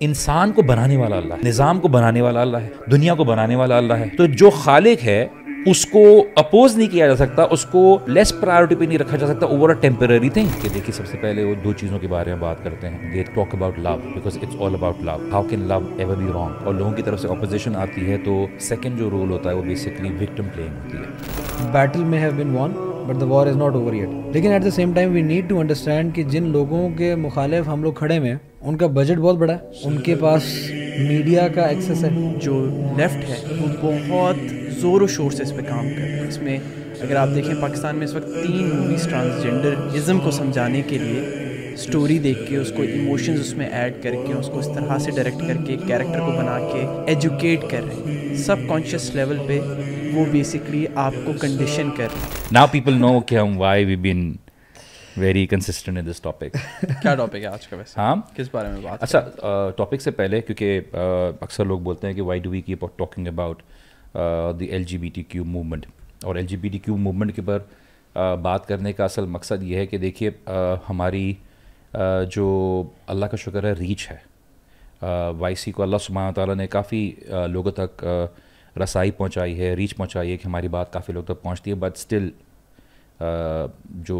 इंसान को बनाने वाला अल्लाह है, निज़ाम को बनाने वाला अल्लाह है, दुनिया को बनाने वाला अल्लाह है। तो जो खालिक है, उसको अपोज नहीं किया जा सकता, उसको लेस प्रायोरिटी पे नहीं रखा जा सकता ओवर अ टेम्पररी थिंग कि देखिए, सबसे पहले वो दो चीज़ों के बारे में बात करते हैं। They talk about love because it's all about love how can love ever be wrong और लोगों की तरफ़ से अपोजिशन आती है तो सेकेंड जो रोल होता है, वो बेसिकली विक्टिम प्लेइंग होती है। बैटल में have been won but the war is not over yet लेकिन at the same time we need to understand कि जिन लोगों के मुखालिफ हम लोग खड़े में उनका बजट बहुत बड़ा है। उनके पास मीडिया का एक्सेस है, जो लेफ़्ट है, वो बहुत ज़ोर शोर से इस पर काम कर रहे हैं। इसमें अगर आप देखें, पाकिस्तान में इस वक्त तीन मूवीज़ ट्रांसजेंडरिज्म को समझाने के लिए स्टोरी देख के, उसको इमोशंस उसमें ऐड करके, उसको इस तरह से डायरेक्ट करके कैरेक्टर को बना के एजुकेट कर रहे हैं। सब कॉन्शियस लेवल पे वो बेसिकली आपको कंडीशन कर रहे हैं। नाउ पीपल नो कि हम why we been very consistent in this topic क्या टॉपिक है आज का वैसे? हाँ? किस बारे में बात अच्छा टॉपिक से पहले क्योंकि अक्सर लोग बोलते हैं कि why do we keep talking about the L G B T Q movement और L G B T Q movement के ऊपर बात करने का असल मकसद ये है कि देखिए हमारी जो अल्लाह का शुक्र है रीच है। वाई सी को अल्लाह सुबहान ताला ने काफ़ी लोगों तक रसाई पहुंचाई है रीच पहुंचाई है कि हमारी बात काफ़ी लोगों तक पहुँचती है बट स्टिल जो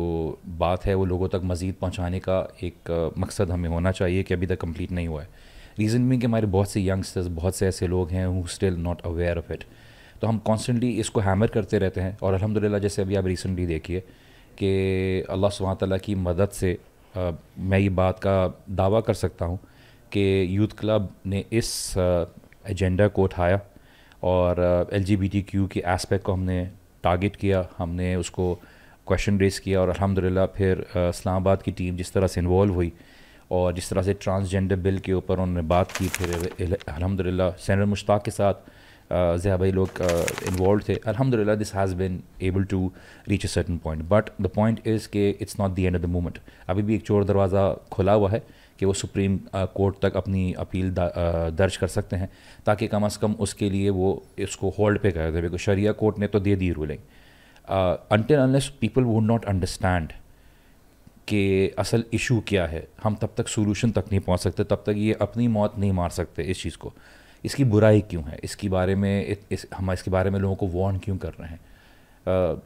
बात है वो लोगों तक मज़ीद पहुँचाने का एक मकसद हमें होना चाहिए कि अभी तक कंप्लीट नहीं हुआ है। रीज़न भी कि हमारे बहुत से यंगस्टर्स बहुत से ऐसे लोग हैं who still not aware of it तो हम कॉन्स्टेंटली इसको हैमर करते रहते हैं और अलहमदिल्ला जैसे अभी आप रिसेंटली देखिए कि अल्लाह सुबह तला की मदद से आ, मैं ये बात का दावा कर सकता हूँ कि यूथ क्लब ने इस एजेंडा को उठाया और L G B T Q के एस्पेक्ट को हमने टारगेट किया हमने उसको क्वेश्चन रेस किया और अलहमदिल्ला फिर इस्लामाबाद की टीम जिस तरह से इन्वॉल्व हुई और जिस तरह से ट्रांसजेंडर बिल के ऊपर उन्होंने बात की, फिर अलहमदिल्ला सैनर मुश्ताक के साथ ज़िया भाई लोग इन्वॉल्व थे। अलहमदिल्ला this has been able to reach a certain point but the point is के it's not the end of the movement अभी भी एक चोर दरवाज़ा खुला हुआ है कि वो सुप्रीम कोर्ट तक अपनी अपील दर्ज कर सकते हैं, ताकि कम अज़ कम उसके लिए वो इसको होल्ड पे कर दे बिकॉज़ शरिया कोर्ट ने तो दे दी ruling until unless people would not understand कि असल इशू क्या है, हम तब तक सोल्यूशन तक नहीं पहुँच सकते, तब तक ये अपनी मौत नहीं मार सकते इस चीज़ को। इसकी बुराई क्यों है? इसके बारे में, इस हम इसके बारे में लोगों को वार्न क्यों कर रहे हैं?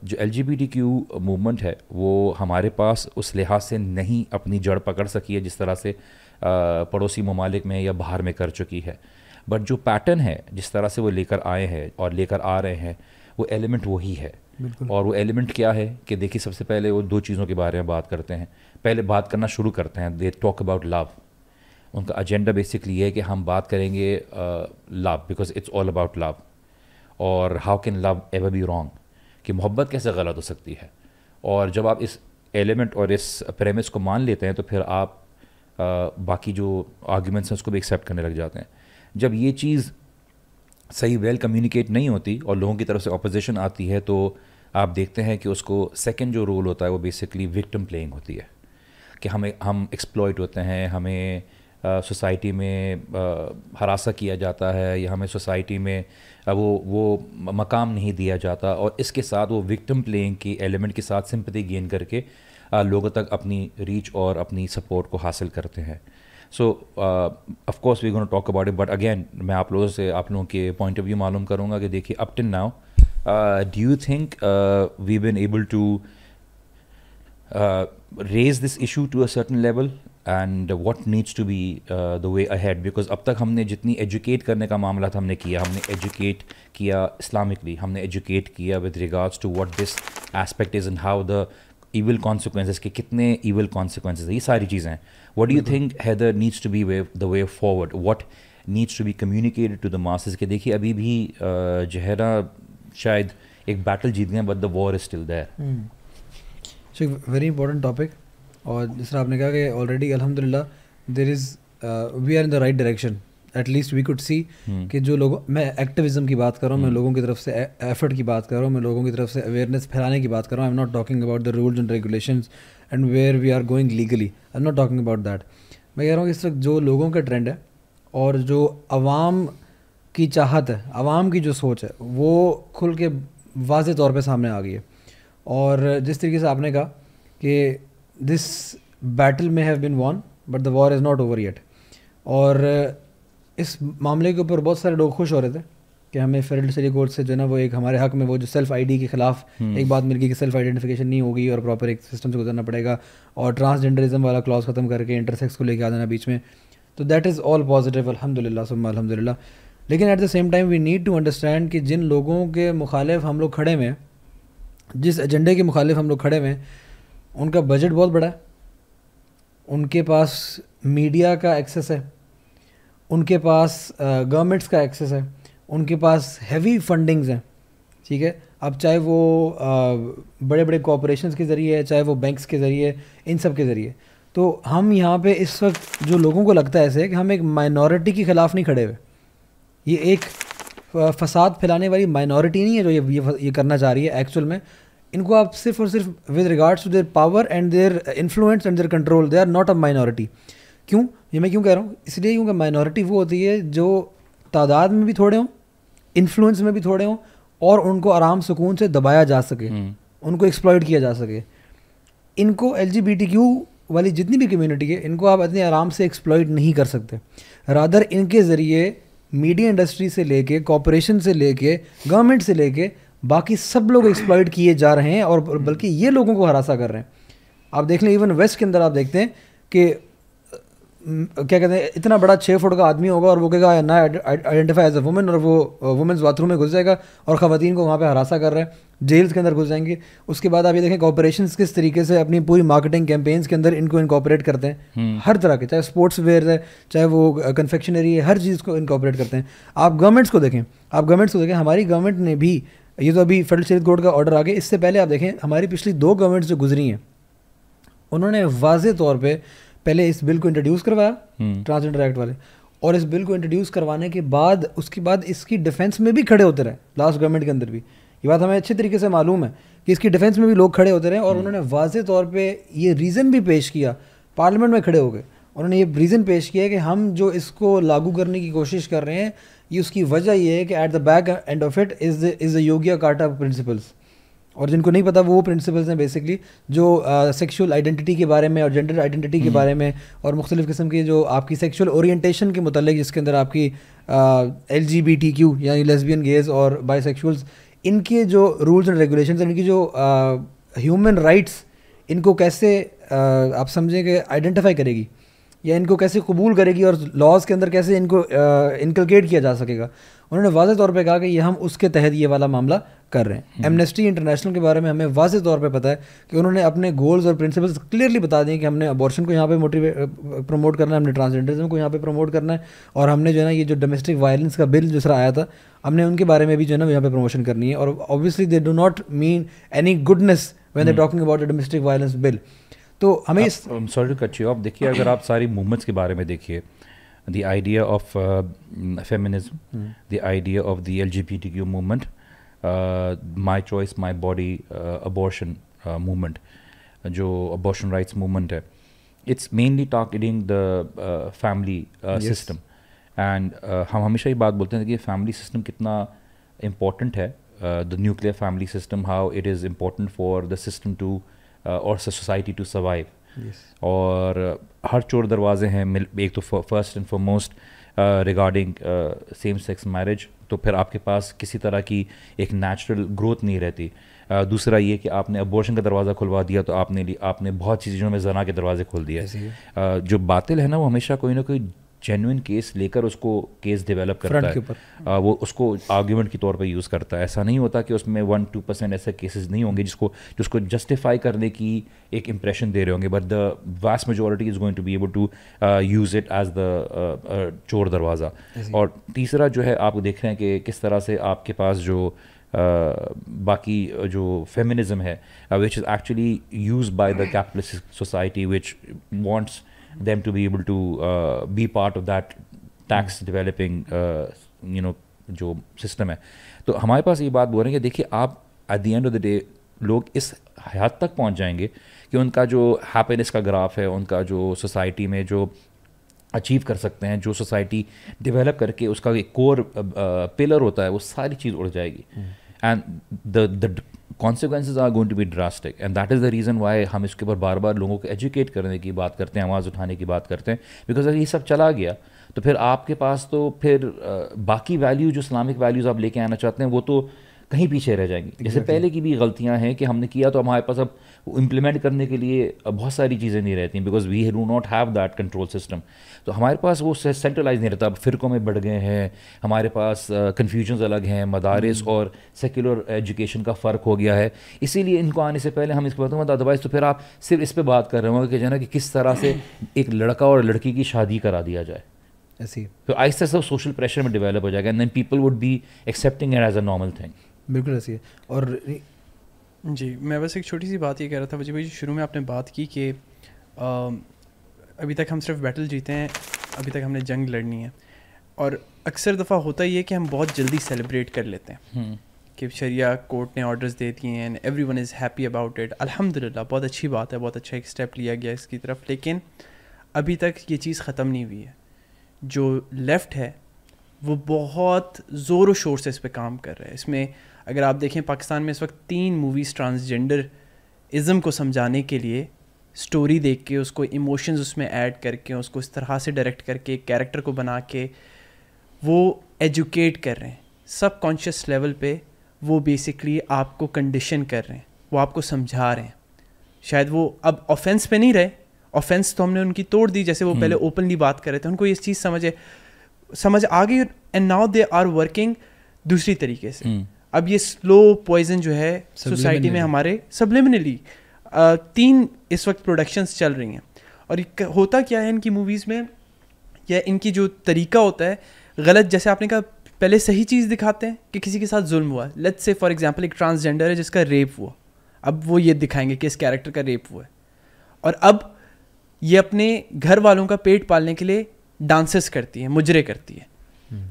जो L G B T Q movement है, वो हमारे पास उस लिहाज से नहीं अपनी जड़ पकड़ सकी है जिस तरह से पड़ोसी ममालिक में या बाहर में कर चुकी है। बट जो पैटर्न है, जिस तरह से वो लेकर आए हैं और लेकर आ रहे हैं, वो एलिमेंट वही है। और वो एलिमेंट क्या है कि देखिए सबसे पहले वो दो चीज़ों के बारे में बात करते हैं। पहले बात करना शुरू करते हैं। दे टॉक अबाउट लव उनका एजेंडा बेसिकली है कि हम बात करेंगे love because it's all about love और how can love ever be wrong कि मोहब्बत कैसे गलत हो सकती है? और जब आप इस एलिमेंट और इस प्रेमिस को मान लेते हैं तो फिर आप आ, बाकी जो आर्ग्यूमेंट्स हैं उसको भी एक्सेप्ट करने लग जाते हैं। जब ये चीज़ सही वेल well कम्युनिकेट नहीं होती और लोगों की तरफ़ से अपोजिशन आती है तो आप देखते हैं कि उसको सेकेंड जो रोल होता है, वो बेसिकली विक्टम प्लेइंग होती है। कि हमें, हम एक्सप्लॉयट होते हैं, हमें सोसाइटी में हरासा किया जाता है, या हमें सोसाइटी में वो वो मकाम नहीं दिया जाता, और इसके साथ वो विक्टिम प्लेइंग की एलिमेंट के साथ सिंपति गेन करके लोगों तक अपनी रीच और अपनी सपोर्ट को हासिल करते हैं। So of course we gonna talk about it but again मैं आप लोगों से, आप लोगों के पॉइंट ऑफ़ व्यू मालूम करूँगा कि देखिए up till now do you think we been able to raise this issue to a certain level and what needs to be the way ahead because अब तक हमने जितनी एजुकेट करने का मामला था हमने किया हमने एजुकेट किया इस्लामिकली हमने एजुकेट किया with regards to what this aspect is and how the evil consequences के कितने ईवल कॉन्सिक्वेंसेज ये सारी चीज़ें हैं। What do you think Haider needs to be way the way forward what needs to be communicated to the masses के देखिए अभी भी uh, जो है ना शायद एक बैटल जीत गए but the war is still there very important topic और जिस तरह आपने कहा कि ऑलरेडी अलहमदिल्ला there is we are in the right direction at least we could see कि जो लोगों मैं एक्टिविज्म की बात कर रहा हूँ मैं hmm. लोगों की तरफ़ से एफर्ट की बात कर रहा हूँ मैं लोगों की तरफ़ से अवेयरनेस फैलाने की बात कर रहा हूँ. I am not talking about the rules and regulation and where we are going legally I am not talking about that मैं कह रहा हूँ इस वक्त जो लोगों का ट्रेंड है और जो अवाम की चाहत है आवाम की जो सोच है वो खुल के वाज तौर पर सामने आ गई है। और जिस तरीके से आपने कहा कि दिस बैटल में have been won but the war is not over yet और इस मामले के ऊपर बहुत सारे लोग खुश हो रहे थे कि हमें फेडरल सिटी कोर्ट से जो है ना वो एक हमारे हक में वो जो सेल्फ आईडी के खिलाफ हम्म। एक बात मिल गई कि सेल्फ आइडेंटिफिकेशन नहीं होगी और प्रॉपर एक सिस्टम से गुजरना पड़ेगा और ट्रांसजेंडरिज्म वाला क्लॉज ख़त्म करके इंटरसेक्स को लेके आ जाना बीच में। तो दैट इज़ ऑल पॉजिटिव अलहमदिल्ला सुम्मा अलहमदिल्ला लेकिन at the same time we need to understand कि जिन लोगों के मुखालिफ हम लोग खड़े हुए हैं, जिस एजेंडे के मुखालिफ हम लोग खड़े हुए हैं, उनका बजट बहुत बड़ा है। उनके पास मीडिया का एक्सेस है। उनके पास गवर्नमेंट्स का एक्सेस है। उनके पास हैवी फंडिंग्स हैं। ठीक है? अब चाहे वो बड़े बड़े कॉपोरेशन के ज़रिए है, चाहे वो बैंक्स के ज़रिए इन सब के ज़रिए तो हम यहाँ पे इस वक्त जो लोगों को लगता है ऐसे कि हम एक माइनॉरिटी के ख़िलाफ़ नहीं खड़े हुए। ये एक फसाद फैलाने वाली माइनॉरिटी नहीं है जो ये ये, ये करना चाह रही है एक्चुअल में। इनको आप सिर्फ़ और सिर्फ़ with regards to their power and their influence and their control they are not a minority क्यों? ये मैं क्यों कह रहा हूँ? इसलिए क्योंकि माइनॉरिटी वो होती है जो तादाद में भी थोड़े हों इन्फ्लुएंस में भी थोड़े हों और उनको आराम सुकून से दबाया जा सके हम्म। उनको एक्सप्लॉयट किया जा सके। इनको एलजीबीटीक्यू वाली जितनी भी कम्युनिटी है इनको आप इतने आराम से एक्सप्लॉयट नहीं कर सकते। रादर इनके ज़रिए मीडिया इंडस्ट्री से लेके कॉपोरेशन से लेके गवर्नमेंट से लेके, बाकी सब लोग एक्सप्लॉयट किए जा रहे हैं और बल्कि ये लोगों को हरासा कर रहे हैं। आप देख लें इवन वेस्ट के अंदर आप देखते हैं कि क्या कहते हैं इतना बड़ा छः फुट का आदमी होगा और वो कहेगा ना आइडेंटिफाई एज अ वुमेन और वो वुमेंस बाथरूम में घुस जाएगा और ख़वान को वहाँ पे हरासा कर रहा है। जेल्स के अंदर घुस जाएँगे। उसके बाद आप ये देखें कॉपरेशन किस तरीके से अपनी पूरी मार्केटिंग कैंपेन्स के अंदर इनको इनकॉपरेट करते हैं। हम्म। हर तरह के चाहे स्पोर्ट्स वेयर है चाहे वो कन्फेक्शनरी है हर चीज़ को इनकॉपरेट करते हैं। आप गवर्नमेंट्स को देखें आप गवर्नमेंट्स को देखें हमारी गवर्नमेंट ने भी ये तो अभी फेडरल स्टेट कोर्ट का ऑर्डर आ गया इससे पहले आप देखें हमारी पिछली दो गवर्नमेंट्स जो गुजरी हैं उन्होंने वाज तौर पर पहले इस बिल को इंट्रोड्यूस करवाया ट्रांसजेंडर एक्ट वाले। और इस बिल को इंट्रोड्यूस करवाने के बाद उसके बाद इसकी डिफेंस में भी खड़े होते रहे लास्ट गवर्नमेंट के अंदर भी। ये बात हमें अच्छे तरीके से मालूम है कि इसकी डिफेंस में भी लोग खड़े होते रहे और उन्होंने वाज तौर पर ये रीज़न भी पेश किया पार्लियामेंट में खड़े हो गए। उन्होंने ये रीज़न पेश किया कि हम जो इसको लागू करने की कोशिश कर रहे हैं ये उसकी वजह ये है कि at the back end of it is is the Yogyakarta principles और जिनको नहीं पता वो प्रिंसिपल्स हैं बेसिकली जो सेक्सुअल uh, आइडेंटिटी के बारे में और जेंडर आइडेंटिटी के हम्म। बारे में और मुख्तलिफ़ किस्म की जो आपकी सेक्सुअल ओरिएंटेशन के मतलब जिसके अंदर आपकी L G B T Q यानी लेसबियन गेज और बाईसेक्शुअल्स इनके जो रूल्स एंड रेगुलेशन इनकी जो ह्यूमन uh, राइट्स इनको कैसे uh, आप समझें कि आइडेंटिफाई करेगी या इनको कैसे कबूल करेगी और लॉज के अंदर कैसे इनको इनकलकेट किया जा सकेगा उन्होंने वाज तौर पे कहा कि ये हम उसके तहत ये वाला मामला कर रहे हैं एमनेस्टी। इंटरनेशनल के बारे में हमें वाज तौर पे पता है कि उन्होंने अपने गोल्स और प्रिंसिपल्स क्लियरली बता दिए कि हमने अबॉर्शन को यहाँ पे मोटिवेट प्रमोट करना है हमने ट्रांसजेंडरिज्म को यहाँ पे प्रमोट करना है और हमने जो है ना ये जो डोमेस्टिक वायलेंस का बिल जिस तरह आया था हमने उनके बारे में भी जो है ना यहाँ पे प्रमोशन करनी है और obviously they do not mean any goodness when they talking about domestic violence bill तो हमें सॉरी टू कट यू आप देखिए अगर आप सारी मूवमेंट्स के बारे में देखिए the idea of uh, feminism, mm. the idea of the LGBTQ movement, uh, choice choice, body abortion abortion movement, जो अबॉर्शन rights movement है, it's mainly the uh, family uh, and हम हमेशा ही बात बोलते हैं कि फैमिली सिस्टम कितना इंपॉर्टेंट है. The nuclear family system how it is important for the system to और सोसाइटी टू सर्वाइव और हर चोर दरवाजे हैं एक तो first and foremost regarding same sex marriage तो फिर आपके पास किसी तरह की एक नेचुरल ग्रोथ नहीं रहती। दूसरा ये कि आपने अबॉर्शन का दरवाज़ा खुलवा दिया तो आपने आपने बहुत चीज़ों में जना के दरवाजे खोल दिए। जो बातिल है ना वो हमेशा कोई ना कोई जेनुइन केस लेकर उसको केस डेवलप करता है। आ, वो उसको आर्ग्यूमेंट के तौर पर यूज़ करता है। ऐसा नहीं होता कि उसमें वन टू परसेंट ऐसे केसेस नहीं होंगे जिसको जिसको जस्टिफाई करने की एक इम्प्रेशन दे रहे होंगे। But the vast majority is going to be able to use it as the चोर दरवाज़ा। और तीसरा जो है आप देख रहे हैं कि किस तरह से आपके पास जो Uh, बाकी जो फेमिनिज्म है which is actually use by the capitalist society which wants them to be able to uh, be part of that tax developing uh, you know जो सिस्टम है। तो हमारे पास ये बात बोल रहे हैं कि देखिए आप at the end of the day लोग इस हद तक पहुँच जाएँगे कि उनका जो हैप्पीनेस का ग्राफ है उनका जो सोसाइटी में जो अचीव कर सकते हैं जो सोसाइटी डेवलप करके उसका एक कोर पिलर होता है वो सारी चीज़ उड़ जाएगी। And the the consequences are going to be drastic and that is the reason why हम इसके ऊपर बार बार लोगों को एजुकेट करने की बात करते हैं आवाज़ उठाने की बात करते हैं। बिकॉज़ अगर ये सब चला गया तो फिर आपके पास तो फिर बाकी वैल्यू जो इस्लामिक वैल्यूज़ आप लेके आना चाहते हैं वो तो कहीं पीछे रह जाएँगी. जैसे पहले की भी गलतियाँ हैं कि हमने किया तो हमारे पास अब इम्प्लीमेंट करने के लिए बहुत सारी चीज़ें नहीं रहती because we do not have that control system तो हमारे पास वो सेंट्रलाइज नहीं रहता। अब फिरकों में बढ़ गए हैं हमारे पास कन्फ्यूज़न uh, अलग हैं मदारस hmm. और सेकुलर एजुकेशन का फ़र्क हो गया है। इसीलिए इनको आने से पहले हम इसको बताऊँ अदरवाइज़ तो फिर आप सिर्फ़ इस पर बात कर रहे होंगे कि जो ना कि किस तरह से एक लड़का और लड़की की शादी करा दिया जाए। ऐसी तो आहिस्ता सब सोशल प्रेशर में डेवलप हो जाएगा। And then people would be accepting it as a normal thing बिल्कुल ऐसी है और जी मैं बस एक छोटी सी बात ये कह रहा था वजह भाई शुरू में आपने बात की कि अभी तक हम सिर्फ़ बैटल जीते हैं अभी तक हमने जंग लड़नी है। और अक्सर दफ़ा होता ही है कि हम बहुत जल्दी सेलिब्रेट कर लेते हैं हम्म। कि शरिया कोर्ट ने ऑर्डर्स दे दिए हैं everyone is happy about it अलहमदिल्ला बहुत अच्छी बात है बहुत अच्छा एक स्टेप लिया गया इसकी तरफ़। लेकिन अभी तक ये चीज़ ख़त्म नहीं हुई है। जो लेफ़्ट है वो बहुत ज़ोर व शोर से इस पर काम कर रहा है। इसमें अगर आप देखें पाकिस्तान में इस वक्त तीन मूवीज़ ट्रांसजेंडर इज़म को समझाने के लिए स्टोरी देख के उसको इमोशंस उसमें ऐड करके उसको इस तरह से डायरेक्ट करके कैरेक्टर को बना के वो एजुकेट कर रहे हैं सब कॉन्शियस लेवल पे वो बेसिकली आपको कंडीशन कर रहे हैं वो आपको समझा रहे हैं शायद वो अब ऑफेंस पे नहीं रहे ऑफेंस तो हमने उनकी तोड़ दी जैसे वो हम्म। पहले ओपनली बात कर रहे थे उनको ये चीज़ समझे समझ आ गई and now they are working दूसरी तरीके से हम्म। अब ये स्लो पॉइजन जो है सोसाइटी में हमारे सबलिमिनली तीन इस वक्त प्रोडक्शंस चल रही हैं। और होता क्या है इनकी मूवीज़ में? या इनकी जो तरीका होता है गलत जैसे आपने कहा पहले सही चीज़ दिखाते हैं कि किसी के साथ जुल्म हुआ। लेट से फॉर एग्जांपल एक ट्रांसजेंडर है जिसका रेप हुआ। अब वो ये दिखाएँगे कि इस कैरेक्टर का रेप हुआ है। और अब ये अपने घर वालों का पेट पालने के लिए डांसेस करती है मुजरे करती है।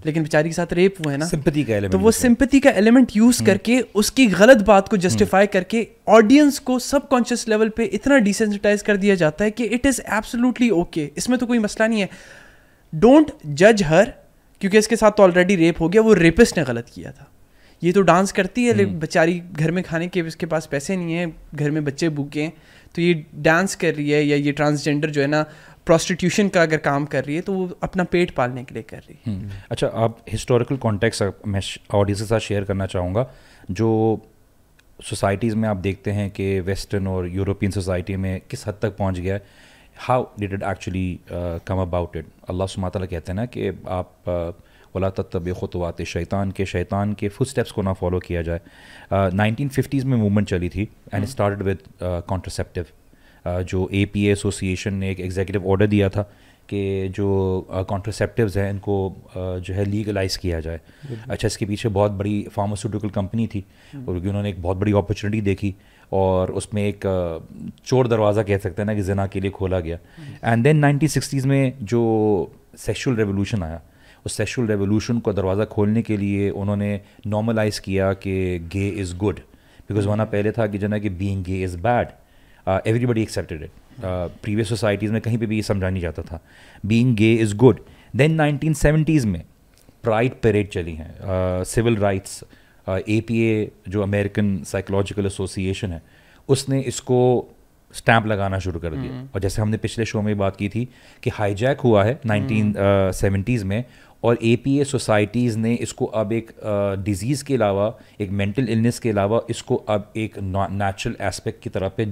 लेकिन बेचारी के साथ रेप हुआ है ना सिंपति का एलिमेंट तो वो सिंपति का एलिमेंट यूज़ हम्म। करके उसकी गलत बात को जस्टिफाई हम्म। करके ऑडियंस को सबकॉन्शियस लेवल पे इतना डिसेंसिटाइज कर दिया जाता है कि इट इज़ एब्सोल्युटली ओके इसमें तो कोई मसला नहीं है डोंट जज हर क्योंकि इसके साथ तो ऑलरेडी रेप हो गया वो रेपिस्ट ने गलत किया था ये तो डांस करती है लेकिन बेचारी घर में खाने के उसके पास पैसे नहीं है घर में बच्चे भूखे हैं तो ये डांस कर रही है या ये ट्रांसजेंडर जो है ना प्रोस्टिट्यूशन का अगर काम कर रही है तो वो अपना पेट पालने के लिए कर रही है। हम्म। अच्छा आप हिस्टोरिकल कॉन्टेक्स मैं ऑडियंस के साथ शेयर करना चाहूँगा जो सोसाइटीज़ में आप देखते हैं कि वेस्टर्न और यूरोपियन सोसाइटी में किस हद तक पहुँच गया है how did it actually come about it Allah सुमातला कहते हैं ना कि आप वला तब ख़ुतवात शैतान के शैतान के फुट स्टेप्स को ना फॉलो किया जाए। नाइनटीन uh, फिफ्टीज़ में मूवमेंट चली थी एंड स्टार्टेड विद कॉन्ट्रसेप्टिव जो ए पी एसोसिएशन ने एक एग्जीक्यूटिव ऑर्डर दिया था कि जो कॉन्ट्रसेप्टिव्स हैं इनको जो है लीगलाइज किया जाए। अच्छा इसके पीछे बहुत बड़ी फार्मास्यूटिकल कंपनी थी हम्म। और उन्होंने एक बहुत बड़ी अपॉर्चुनिटी देखी और उसमें एक चोर दरवाज़ा कह सकते हैं ना कि जना के लिए खोला गया। एंड देन नाइनटीन सिक्सटीज़ में जो सेक्शुअल रेवोल्यूशन आया उस सेक्शुअल रेवोल्यूशन को दरवाज़ा खोलने के लिए उन्होंने नॉर्मलाइज किया कि गे इज़ गुड बिकॉज़ वरना पहले था कि जना कि being gay is bad everybody accepted it previous societies में कहीं पे भी ये समझा नहीं जाता था. Being gay is good then nineteen seventies में प्राइड परेड चली हैं. Civil rights A P A जो अमेरिकन साइकोलॉजिकल एसोसिएशन है उसने इसको स्टैंप लगाना शुरू कर दिया. hmm. और जैसे हमने पिछले शो में बात की थी कि हाईजैक हुआ है नाइनटीन सेवेंटीज़ में और ए पी ए सोसाइटीज़ ने इसको अब एक डिज़ीज़ के अलावा एक मेंटल इलनेस के अलावा इसको अब एक नेचुरल एस्पेक्ट की तरह पे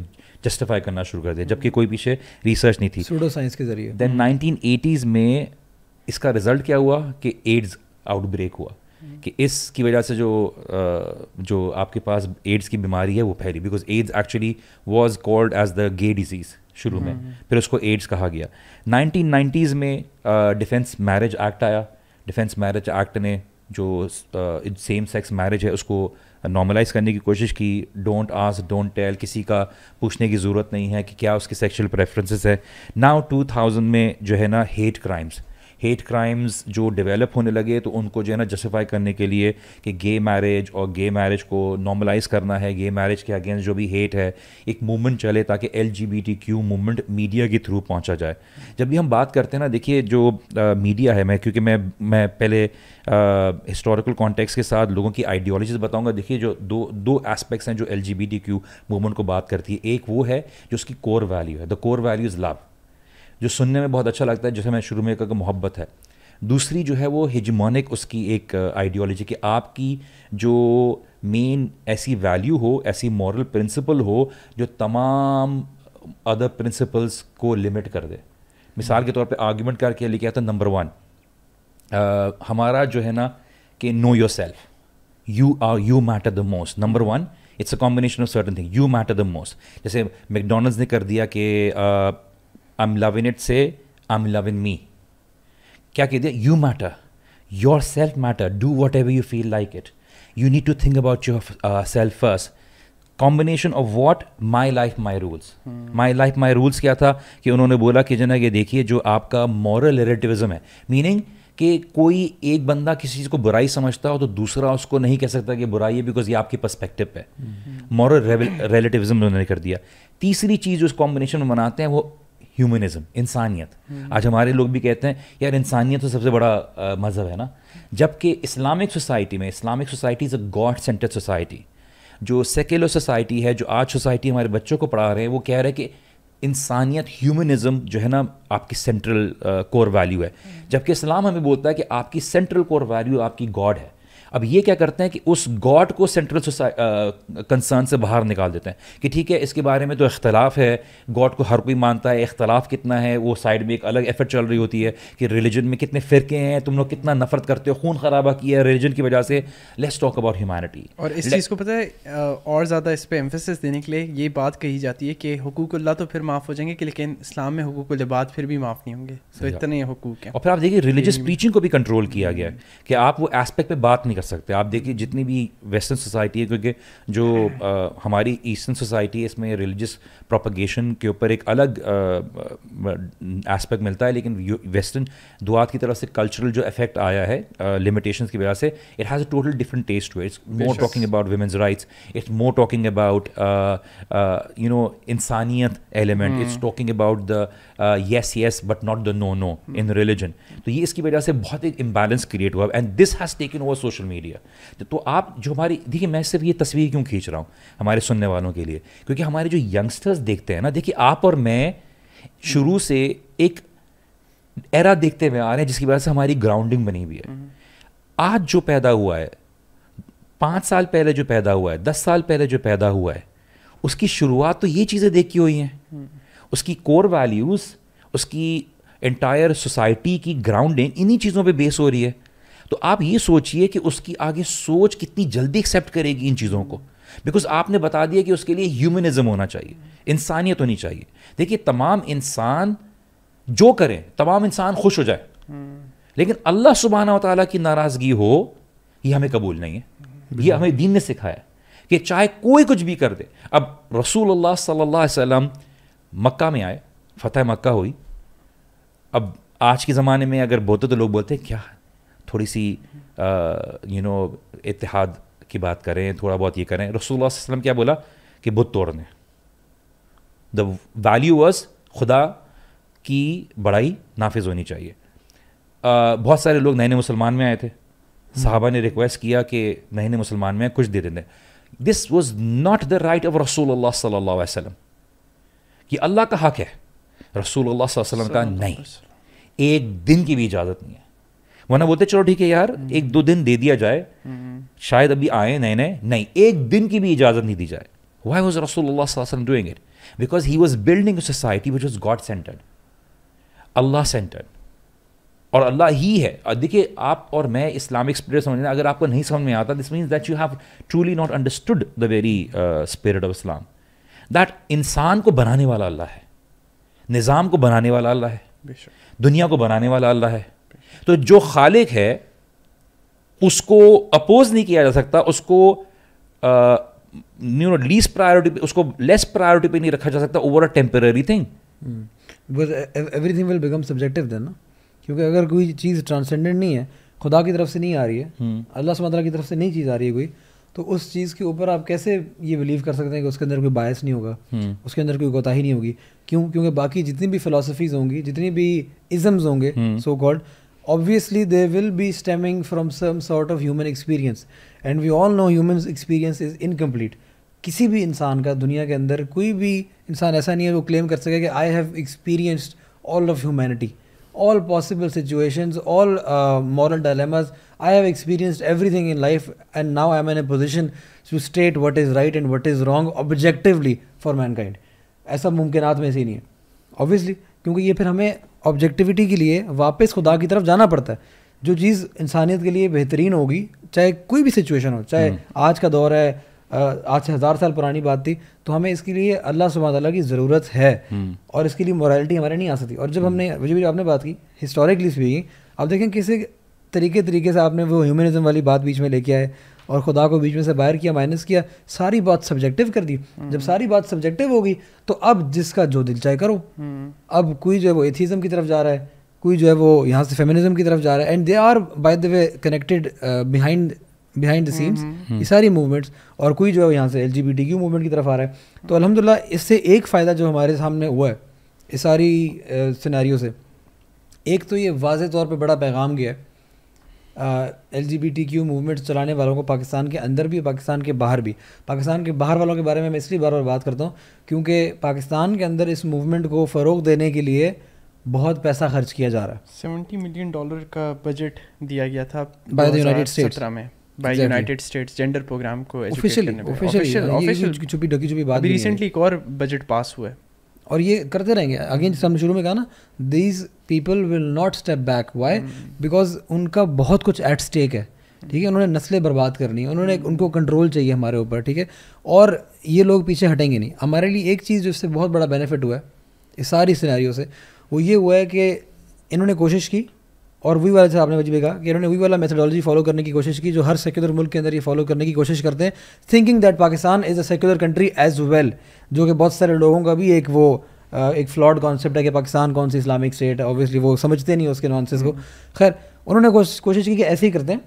जस्टिफाई करना शुरू कर दिया जबकि कोई पीछे रिसर्च नहीं थी। सूडो साइंस के ज़रिए। देन नाइनटीन में इसका रिज़ल्ट क्या हुआ? कि एड्स आउटब्रेक हुआ। कि इसकी वजह से जो जो आपके पास एड्स की बीमारी है वो फैली। Because AIDS actually was called as the gay disease शुरू में। हम्म। फिर उसको एड्स कहा गया। नाइनटीन नाइन्टीज़ में डिफेंस मैरिज एक्ट आया। डिफेंस मैरिज एक्ट ने जो सेम सेक्स मैरिज है, उसको नॉर्मलाइज करने की कोशिश की। डोंट आस डोंट टेल किसी का पूछने की ज़रूरत नहीं है कि क्या उसकी सेक्शुअल प्रेफरेंसेस है। नाउ टू थाउज़ेंड में जो है ना हेट क्राइम्स हेट क्राइम्स जो डेवलप होने लगे तो उनको जो है ना जस्टिफाई करने के लिए कि गे मैरिज और गे मैरिज को नॉर्मलाइज करना है। गे मैरिज के अगेंस्ट जो भी हेट है, एक मूवमेंट चले ताकि L G B T Q movement media के थ्रू पहुँचा जाए। जब भी हम बात करते हैं ना, देखिए जो मीडिया है, मैं, क्योंकि मैं मैं पहले हिस्टोरिकल कॉन्टेक्स के साथ लोगों की आइडियोलॉजीज बताऊँगा। देखिए जो दो दो एस्पेक्ट्स हैं जो L G B T Q movement को बात करती है। एक वो है जो उसकी कोर वैल्यू है। The core value is love जो सुनने में बहुत अच्छा लगता है, जैसे मैं शुरू में कहा मोहब्बत है। दूसरी जो है वो हिजमोनिक उसकी एक आइडियोलॉजी कि आपकी जो मेन ऐसी वैल्यू हो, ऐसी मॉरल प्रिंसिपल हो, जो तमाम अदर प्रिंसिपल्स को लिमिट कर दे। मिसाल के तौर पे आर्ग्यूमेंट करके लिखा आता नंबर वन हमारा जो है ना कि know yourself you are you matter the most number one it's a combination of certain thing you matter the most जैसे मैकडोनल्ड्स ने कर दिया कि I am love in it से I am love in me क्या कह दिया? You matter yourself matter do whatever you feel like it you need to think about yourself first combination of what my life my rules my life my rules क्या था? कि उन्होंने बोला कि जना ये देखिए जो आपका मॉरल रिलेटिविज्म है. मीनिंग कि कोई एक बंदा किसी चीज़ को बुराई समझता हो तो दूसरा उसको नहीं कह सकता कि बुराई है बिकॉज़ ये आपकी पर्सपेक्टिव है. मॉरल रिलेटिविज्म उन्होंने कर दिया. तीसरी चीज़ जो इस कॉम्बिनेशन में बनाते हैं वो ह्यूमनिज्म इंसानियत। आज हमारे लोग भी कहते हैं यार इंसानियत तो सबसे बड़ा मज़हब है ना जबकि इस्लामिक सोसाइटी में Islamic society is a God centred society जो सेक्युलर सोसाइटी है, जो आज सोसाइटी हमारे बच्चों को पढ़ा रहे हैं, वो कह रहे हैं कि इंसानियत ह्यूमनिज्म जो है ना, आपकी सेंट्रल कोर वैल्यू है। जबकि इस्लाम हमें बोलता है कि आपकी सेंट्रल कोर वैल्यू आपकी गॉड है अब ये क्या करते हैं कि उस गॉड को सेंट्रल कंसर्न से बाहर निकाल देते हैं कि ठीक है इसके बारे में तो इख्तलाफ है गॉड को हर कोई मानता है इख्तलाफ कितना है वो साइड में एक अलग एफर्ट चल रही होती है कि रिलीजन में कितने फ़िरके हैं तुम लोग कितना नफरत करते हो खून खराबा किया है रिलीजन की वजह से। लेट्स टॉक अबाउट ह्यूमैनिटी और इस चीज़ को पता है और ज़्यादा इस पर एम्फोसिस देने के लिए ये बात कही जाती है कि हुकूकुल्ला तो फिर माफ़ हो जाएँगे कि लेकिन इस्लाम में हुकूकुल्बात फिर भी माफ़ नहीं होंगे। तो इतने हुकूक हैं। और फिर आप देखिए रिलीजियस प्रीचिंग को भी कंट्रोल किया गया है कि आप वो एस्पेक्ट पे बात नहीं कर सकते आप देखिए जितनी भी वेस्टर्न सोसाइटी है क्योंकि जो आ, हमारी ईस्टर्न सोसाइटी है इसमें रिलीजियस प्रोपगेशन के ऊपर एक अलग एस्पेक्ट मिलता है लेकिन वेस्टर्न दुआत की तरफ़ से कल्चरल जो इफ़ेक्ट आया है लिमिटेशन की वजह से it has a total different taste to it's more talking about women's rights it's more talking about you know इंसानियत element it's talking about the yes yes but not the no no in religion तो ये इसकी वजह से बहुत एक imbalance create हुआ। And this has taken over social media तो आप जो हमारी, देखिए मैं सिर्फ़ ये तस्वीर क्यों खींच रहा हूँ हमारे सुनने वालों के लिए? क्योंकि हमारे जो यंगस्टर्स देखते हैं ना, देखिए आप और मैं शुरू से एक एरा देखते हुए आ रहे हैं जिसकी वजह से हमारी ग्राउंडिंग बनी हुई है। आज जो पैदा हुआ है, पाँच साल पहले जो पैदा हुआ है, दस साल पहले जो पैदा हुआ है, उसकी शुरुआत तो ये चीज़ें देखी हुई हैं। उसकी कोर वैल्यूज़ उसकी एंटायर सोसाइटी की ग्राउंडिंग इन्हीं चीज़ों पे बेस हो रही है। तो आप ये सोचिए कि उसकी आगे सोच कितनी जल्दी एक्सेप्ट करेगी इन चीज़ों को। बिकॉज़ आपने बता दिया कि उसके लिए ह्यूमनिज्म होना चाहिए। इंसानियत होनी चाहिए। देखिए तमाम इंसान जो करें तमाम इंसान खुश हो जाए। लेकिन अल्लाह सुबहाना तला की नाराज़गी हो ये हमें कबूल नहीं है। ये हमें दीन ने सिखाया कि चाहे कोई कुछ भी कर दे। अब रसूल सल्लल्लाहु अलैहि वसल्लम मक्का में आए फतेह मक्का हुई। अब आज के ज़माने में अगर बोलते तो लोग बोलते क्या थोड़ी सी यू नो इतिहाद की बात करें थोड़ा बहुत ये करें। रसूल वसल्लम क्या बोला कि बुत तोड़ने। द वैल्यू वॉज़ खुदा की बड़ाई नाफिज होनी चाहिए। uh, बहुत सारे लोग नए नए मुसलमान में आए थे। साहबा ने रिक्वेस्ट किया कि नए नए मुसलमान में कुछ दे देते this was not the right of रसूल सल्लल्लाहु अलैहि कि अल्लाह का हक है। रसूल वसल्लम का नहीं एक दिन की भी इजाज़त नहीं है। वरना बोलते चलो ठीक है यार एक दो दिन दे दिया जाए। शायद अभी आए नए नए। नहीं एक दिन की भी इजाज़त नहीं दी जाए। वाई वॉज़ रसूल doing it because he was building society which was God centred Allah centred और अल्लाह ही है। देखिए आप और मैं इस्लामिक स्पिरिट समझना अगर आपको नहीं समझ में आता this means that you have truly not understood the very spirit of Islam that इंसान को बनाने वाला अल्लाह है निज़ाम को बनाने वाला अल्लाह है दुनिया को बनाने वाला अल्लाह है तो जो खालिक है उसको अपोज नहीं किया जा सकता उसको यू नो लीस्ट प्रायोरिटी पे उसको लेस प्रायोरिटी पे नहीं रखा जा सकता over a temporary thing because everything will become subjective then ना क्योंकि अगर कोई चीज़ ट्रांसेंडेंट नहीं है खुदा की तरफ़ से नहीं आ रही है हम्म अल्लाह सुबह की तरफ़ से नहीं चीज़ आ रही है कोई तो उस चीज़ के ऊपर आप कैसे ये बिलीव कर सकते हैं कि उसके अंदर कोई बायस नहीं होगा? हम्म। उसके अंदर कोई कोताही नहीं होगी। क्यों? क्योंकि बाकी जितनी भी फिलोसफीज होंगी जितनी भी इज़म्स होंगे। So called obviously they will be stemming from some sort of human experience. And we all know human experience is incomplete. किसी भी इंसान का दुनिया के अंदर कोई भी इंसान ऐसा नहीं है वो क्लेम कर सके कि I have experienced all of humanity all possible situations all moral dilemmas i have experienced everything in life and now i'm in a position to state what is right and what is wrong objectively for mankind. ऐसा मुमकिनात में से ही नहीं है। Obviously क्योंकि ये फिर हमें objectivity के लिए वापस खुदा की तरफ़ जाना पड़ता है। जो चीज़ इंसानियत के लिए बेहतरीन होगी चाहे कोई भी सिचुएशन हो चाहे आज का दौर है आज से हज़ार साल पुरानी बात थी तो हमें इसके लिए अल्लाह सुबह ताला की ज़रूरत है। हम्म। और इसके लिए मोरालिटी हमारे नहीं आ सकती। और जब हमने जो भी आपने बात की हिस्टोरिकली स्पीकिंग आप देखें किसी तरीके तरीके से आपने वो ह्यूमनिज्म वाली बात बीच में लेके आए और खुदा को बीच में से बाहर किया माइनस किया सारी बात सब्जेक्टिव कर दी। जब सारी बात सब्जेक्टिव होगी तो अब जिसका जो दिल चाहे करो। हम्म, अब कोई जो है वो एथीज़म की तरफ़ जा रहा है कोई जो है वो यहाँ से फेमिनिज्म की तरफ़ जा रहा है and they are by the way connected behind behind the scenes ये सारी मूवमेंट्स और कोई जो है यहाँ से L G B T Q movement की तरफ़ आ रहा है। तो अलहमदिल्ला इससे एक फ़ायदा जो हमारे सामने हुआ है इस सारी सिनेरियो से। एक तो ये वाज तौर पर बड़ा पैगाम गया है। L G B T Q movement चलाने वालों को पाकिस्तान के अंदर भी पाकिस्तान के बाहर भी पाकिस्तान के बाहर वालों के बारे में मैं इसलिए बार बार बात करता हूँ क्योंकि पाकिस्तान के अंदर इस मूवमेंट को फ़रोग देने के लिए बहुत पैसा खर्च किया जा रहा है 70 मिलियन डॉलर का बजट दिया गया था the United States. 2017 में by United States gender programme को ऑफिशियली। ऑफिशियली। छुपी ढकी छुपी बात अभी रिसेंटली एक और बजट पास हुआ है और ये करते रहेंगे। अगेन जैसे हमने शुरू में कहा ना these people will not step back why because उनका बहुत कुछ एट स्टेक है। ठीक है? उन्होंने नस्लें बर्बाद करनी है। उन्होंने उनको कंट्रोल चाहिए हमारे ऊपर। ठीक है? और ये लोग पीछे हटेंगे नहीं। हमारे लिए एक चीज़ जो इससे बहुत बड़ा बेनिफिट हुआ है इस सारी सिनेरियो से वो ये हुआ है कि इन्होंने कोशिश की और वही वाला जैसे आपने वजी भी कहा कि इन्होंने वही वाला मेथडोलॉजी फॉलो करने की कोशिश की जो हर सेक्युलर मुल्क के अंदर ये फॉलो करने की कोशिश करते हैं thinking that Pakistan is a secular country as well जो कि बहुत सारे लोगों का भी एक वो एक फ्लॉड कॉन्सेप्ट है कि पाकिस्तान कौन सी इस्लामिक स्टेट है ऑब्वियसली वो समझते नहीं उसके नॉनसेंस को। खैर उन्होंने कोशिश कोशिश की कि ऐसे ही करते हैं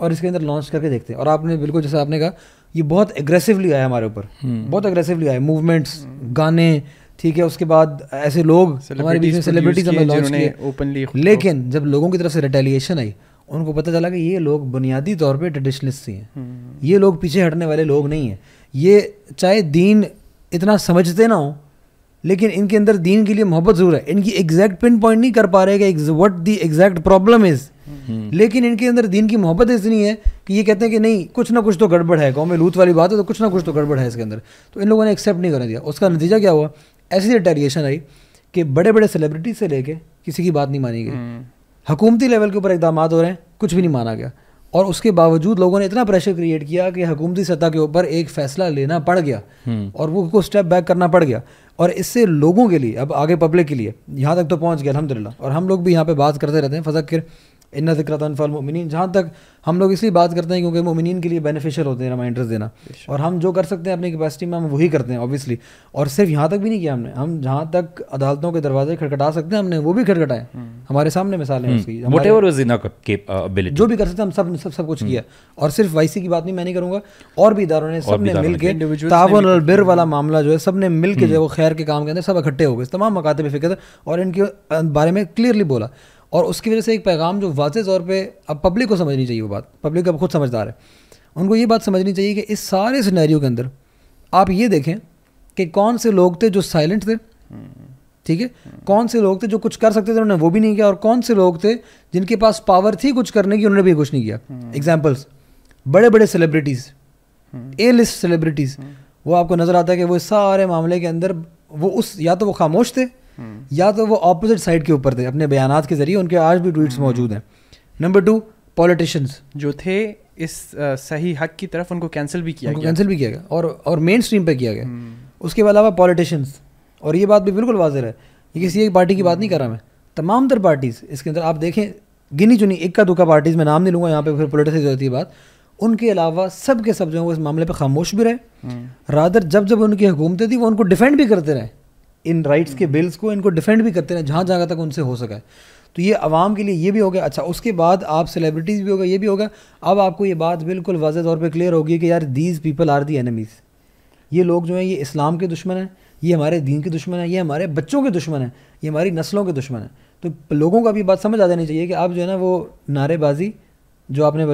और इसके अंदर लॉन्च करके देखते हैं। और आपने बिल्कुल जैसे आपने कहा ये बहुत एग्रेसिवली आया हमारे ऊपर। बहुत एग्रेसिवली आया। मूवमेंट्स गाने ठीक है उसके बाद ऐसे लोग हमारे बीच में सेलिब्रिटीज हमें लॉन्च किए ओपनली लेकिन जब लोगों की तरफ़ से रिटेलिएशन आई उनको पता चला कि ये लोग बुनियादी तौर पे ट्रेडिशनलिस्ट ही हैं। ये लोग पीछे हटने वाले लोग नहीं हैं। ये चाहे दीन इतना समझते ना हो लेकिन इनके अंदर दीन के लिए मोहब्बत ज़रूर है। इनकी एग्जैक्ट पिन पॉइंट नहीं कर पा रहे कि what the exact problem is लेकिन इनके अंदर दीन की मोहब्बत इतनी है कि ये कहते हैं कि नहीं कुछ ना कुछ तो गड़बड़ है। कौम में लूत वाली बात है तो कुछ ना कुछ तो गड़बड़ है इसके अंदर। तो इन लोगों ने एक्सेप्ट नहीं करने दिया। उसका नतीजा क्या हुआ? ऐसी रिटेलिएशन आई कि बड़े बड़े सेलिब्रिटी से लेके किसी की बात नहीं मानी गई। हकूमती लेवल के ऊपर इकदाम हो रहे हैं कुछ भी नहीं माना गया। और उसके बावजूद लोगों ने इतना प्रेशर क्रिएट किया कि हुकूमती सतह के ऊपर एक फ़ैसला लेना पड़ गया और वो को स्टेप बैक करना पड़ गया। और इससे लोगों के लिए अब आगे पब्लिक के लिए यहाँ तक तो पहुँच गया अलहमदिल्ला और हम लोग भी यहाँ पे बात करते रहते हैं फ़जक्र इन ज़िक्रतनफ़ल मोमिन जहाँ तक हम लोग इसलिए बात करते हैं क्योंकि मोमिन के लिए बेनिफिशियल होते हैं रिमाइंडर्स देना। और हम जो कर सकते हैं अपनी कैपेसिटी में हम वही करते हैं ऑब्वियसली और सिर्फ़ यहाँ तक भी नहीं किया हमने। हम जहाँ तक अदालतों के दरवाजे खटखटा सकते हैं हमने वो भी खटखटाए हमारे सामने मिसाल है उसकी। our cap- uh, जो भी कर सकते हैं हम सब सब सब कुछ किया। और सिर्फ़ वाईसी की बात नहीं मैं नहीं करूँगा। और भी इदारों ने सबने मिल के तावन और बिर वाला मामला जो है सबने मिल के जो है वो खैर के काम के अंदर सब इकट्ठे हो गए। तमाम मकाते पे फ़िक्र और इनके बारे में क्लियरली बोला। और उसकी वजह से एक पैगाम जो वाज तौर पर अब पब्लिक को समझनी चाहिए वो बात। पब्लिक अब खुद समझदार है। उनको ये बात समझनी चाहिए कि इस सारे सिनेरियो के अंदर आप ये देखें कि कौन से लोग थे जो साइलेंट थे। ठीक है? कौन से लोग थे जो कुछ कर सकते थे उन्होंने वो भी नहीं किया और कौन से लोग थे जिनके पास पावर थी कुछ करने की उन्होंने भी कुछ नहीं किया। एग्जाम्पल्स बड़े बड़े सेलिब्रिटीज़ ए लिस्ट सेलिब्रिटीज़ वो आपको नज़र आता है कि वो सारे मामले के अंदर वो उस, या तो वो खामोश थे या तो वो ऑपोजिट साइड के ऊपर थे अपने बयान के ज़रिए उनके आज भी ट्वीट्स मौजूद हैं। नंबर टू पॉलिटिशियंस जो थे इस सही हक की तरफ़ उनको कैंसिल भी किया गया। कैंसिल भी किया गया और और मेन स्ट्रीम पे किया गया। उसके अलावा पॉलिटिशियंस और ये बात भी बिल्कुल वाजह है ये किसी एक पार्टी की बात नहीं कर रहा मैं। तमाम तर पार्टीज़ इसके अंदर आप देखें गिनी चुनी इक्का दुक्का पार्टीज़ में नाम नहीं लूँगा यहाँ पे फिर पोलिटिक्स होती है बात। उनके अलावा सब के सब जो है वो इस मामले पे खामोश भी रहे। रादर जब जब उनकी हुकूमतें थी वो उनको डिफेंड भी करते रहे। इन राइट्स के बिल्स को इनको डिफेंड भी करते रहे जहाँ जहाँ तक उनसे हो सका है। तो ये आवाम के लिए ये भी हो गया। अच्छा उसके बाद आप सेलिब्रिटीज़ भी हो गए ये भी होगा अब आपको ये बात बिल्कुल वाज तौर पर क्लियर होगी कि यार these people are the enemies ये लोग जो हैं ये इस्लाम के दुश्मन हैं ये हमारे दीन के दुश्मन हैं ये हमारे बच्चों के दुश्मन हैं ये हमारी नस्लों के दुश्मन हैं। तो लोगों को अभी बात समझ आ जानी चाहिए कि आप जो है ना वो नारेबाजी जो आपने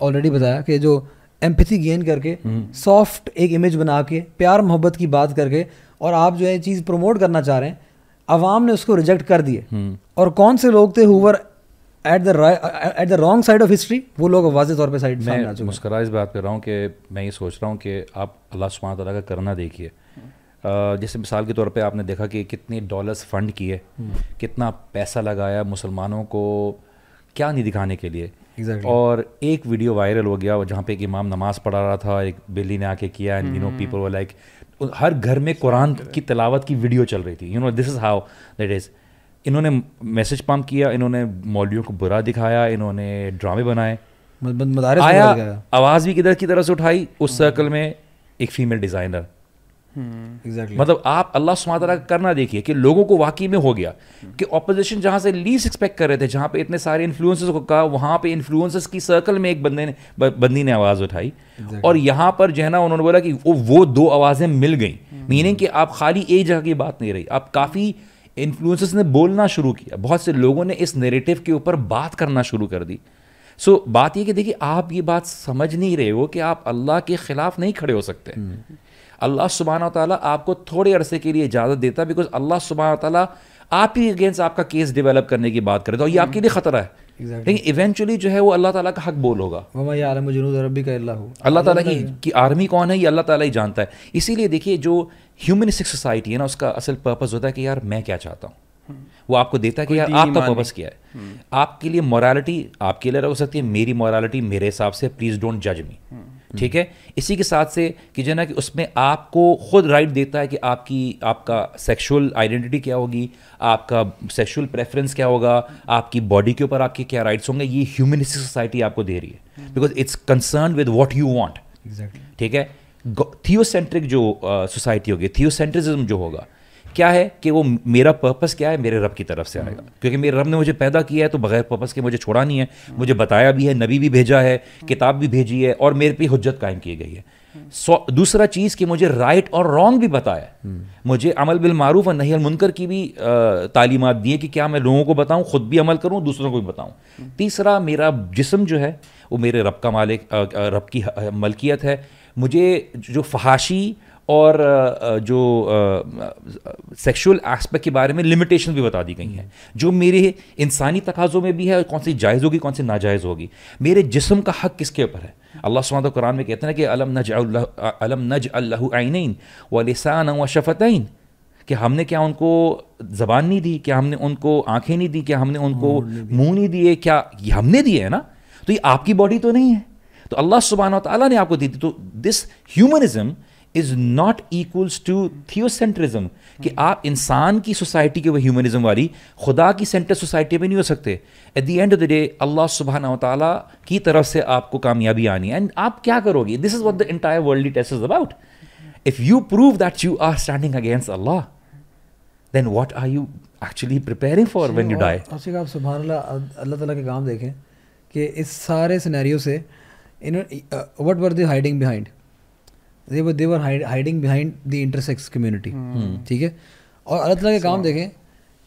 ऑलरेडी बताया कि जो एम्पथी गेन करके सॉफ्ट हम्म। एक इमेज बना के प्यार मोहब्बत की बात करके और आप जो है चीज़ प्रमोट करना चाह रहे हैं अवाम ने उसको रिजेक्ट कर दिए हम्म। और कौन से लोग थे who were at the at the wrong side of history वो लोग वाजे तौर पे साइड मैं मुस्करा इस बात कर रहा हूँ कि मैं ये सोच रहा हूँ कि आप अल्लाह सुबहान तला का करना देखिए जैसे मिसाल के तौर पे आपने देखा कि कितने डॉलर्स फंड किए हम्म। कितना पैसा लगाया मुसलमानों को क्या नहीं दिखाने के लिए exactly. और एक वीडियो वायरल हो गया जहाँ पे एक इमाम नमाज़ पढ़ा रहा था एक बिल्ली ने आके किया and you know people were like हर घर में कुरान की तलावत की वीडियो चल रही थी। You know this is how that is इन्होंने मैसेज पम्प किया इन्होंने मौलियों को बुरा दिखाया इन्होंने ड्रामे बनाए। आया आवाज़ भी किधर की तरह से उठाई? उस सर्कल में एक फीमेल डिज़ाइनर exactly. मतलब आप अल्लाह सुमातला करना देखिए कि लोगों को वाकई में हो गया कि ऑपोजिशन जहाँ से लीस्ट एक्सपेक्ट कर रहे थे जहाँ पे इतने सारे इन्फ्लुएंसेस को कहा वहाँ पे इन्फ्लुएंसेस की सर्कल में एक बंदे ने बंदी ने आवाज़ उठाई। Exactly. और यहाँ पर जो है ना उन्होंने बोला कि वो वो दो आवाज़ें मिल गई। मीनिंग कि आप खाली एक जगह की बात नहीं रही। आप काफ़ी इन्फ्लुएंसेस ने बोलना शुरू किया। बहुत से लोगों ने इस नेरेटिव के ऊपर बात करना शुरू कर दी। सो so, बात ये कि देखिए आप ये बात समझ नहीं रहे हो कि आप अल्लाह के ख़िलाफ़ नहीं खड़े हो सकते। hmm. अल्लाह सुबहाना ताला आपको थोड़े अरसे के लिए इजाज़त देता है बिकॉज़ अल्लाह सुबहाना ताला आप ही अगेंस्ट आपका केस डेवलप करने की बात करे तो ये आपके लिए ख़तरा है। लेकिन इवेंचुअली जो है वो अल्लाह ताला का हक बोल होगा। अल्लाह ताला की, की आर्मी कौन है ये अल्लाह ताला ही जानता है। इसीलिए देखिए जो ह्यूमनिस्टिक सोसाइटी है ना उसका असल पर्पज़ होता है कि यार मैं क्या चाहता हूँ। वो आपको देता है कि यार आपका पर्पज़ क्या है। हम्म। आपके लिए मोरालिटी आपके लिए हो सकती है मेरी मोरालिटी मेरे हिसाब से प्लीज़ डोंट जज मी ठीक है? इसी के साथ से कि जो ना कि उसमें आपको खुद राइट देता है कि आपकी आपका सेक्सुअल आइडेंटिटी क्या होगी आपका सेक्सुअल प्रेफरेंस क्या होगा आपकी बॉडी के ऊपर आपके क्या राइट्स होंगे ये ह्यूमनिस्टिक सोसाइटी आपको दे रही है। Because it's concern with what you want ठीक है? थियोसेंट्रिक जो सोसाइटी uh, होगी थियोसेंट्रिज्म जो होगा क्या है कि वो मेरा पर्पस क्या है? मेरे रब की तरफ़ से आएगा। क्योंकि मेरे रब ने मुझे पैदा किया है तो बगैर पर्पस के मुझे छोड़ा नहीं है। मुझे बताया भी है नबी भी भेजा है किताब भी भेजी है और मेरे पे हजत कायम की गई है। सो दूसरा चीज़ कि मुझे राइट और रॉन्ग भी बताया मुझे अमल बिल मारूफ और नहीं मुनकर की भी तालीमत दी है कि क्या मैं लोगों को बताऊँ खुद भी अमल करूँ दूसरों को भी बताऊँ। तीसरा मेरा जिसम जो है वो मेरे रब का मालिक रब की मलकियत है। मुझे जो फहाशी और जो सेक्सुअल एस्पेक्ट के बारे में लिमिटेशन भी बता दी गई हैं। जो मेरे इंसानी तकाज़ों में भी है कौन सी जायज़ होगी कौन सी नाजायज़ होगी। मेरे जिसम का हक किसके ऊपर है? अल्लाह सुबह कुरान में कहते हैं कि अलम नज अलम नज अल्लाइन व लसान व शफ़तैन कि हमने क्या उनको ज़बान नहीं दी? क्या हमने उनको आँखें नहीं दी? क्या हमने उनको मुँह नहीं दिए? क्या ये हमने दिए है ना? तो ये आपकी बॉडी तो नहीं है। तो अल्लाह सुबहान तला ने आपको दी थी। तो this humanism is not equals to theocentrism कि आप इंसान की सोसाइटी के वो ह्यूमनिज्म वाली खुदा की सेंटर सोसाइटी में नहीं हो सकते। At the end of the day Allah सुबहाना ताला की तरफ़ से आपको कामयाबी आनी है। एंड आप क्या करोगे? This is what the entire world test is about if you prove that you are standing against Allah then what are you actually preparing for when you die आप सुबह अल्लाह ताला के काम देखें कि इस सारे सिनेरियो से in what were the hiding behind they were they were hiding behind the intersex community ठीक है? और अल्लाह ताला के काम देखें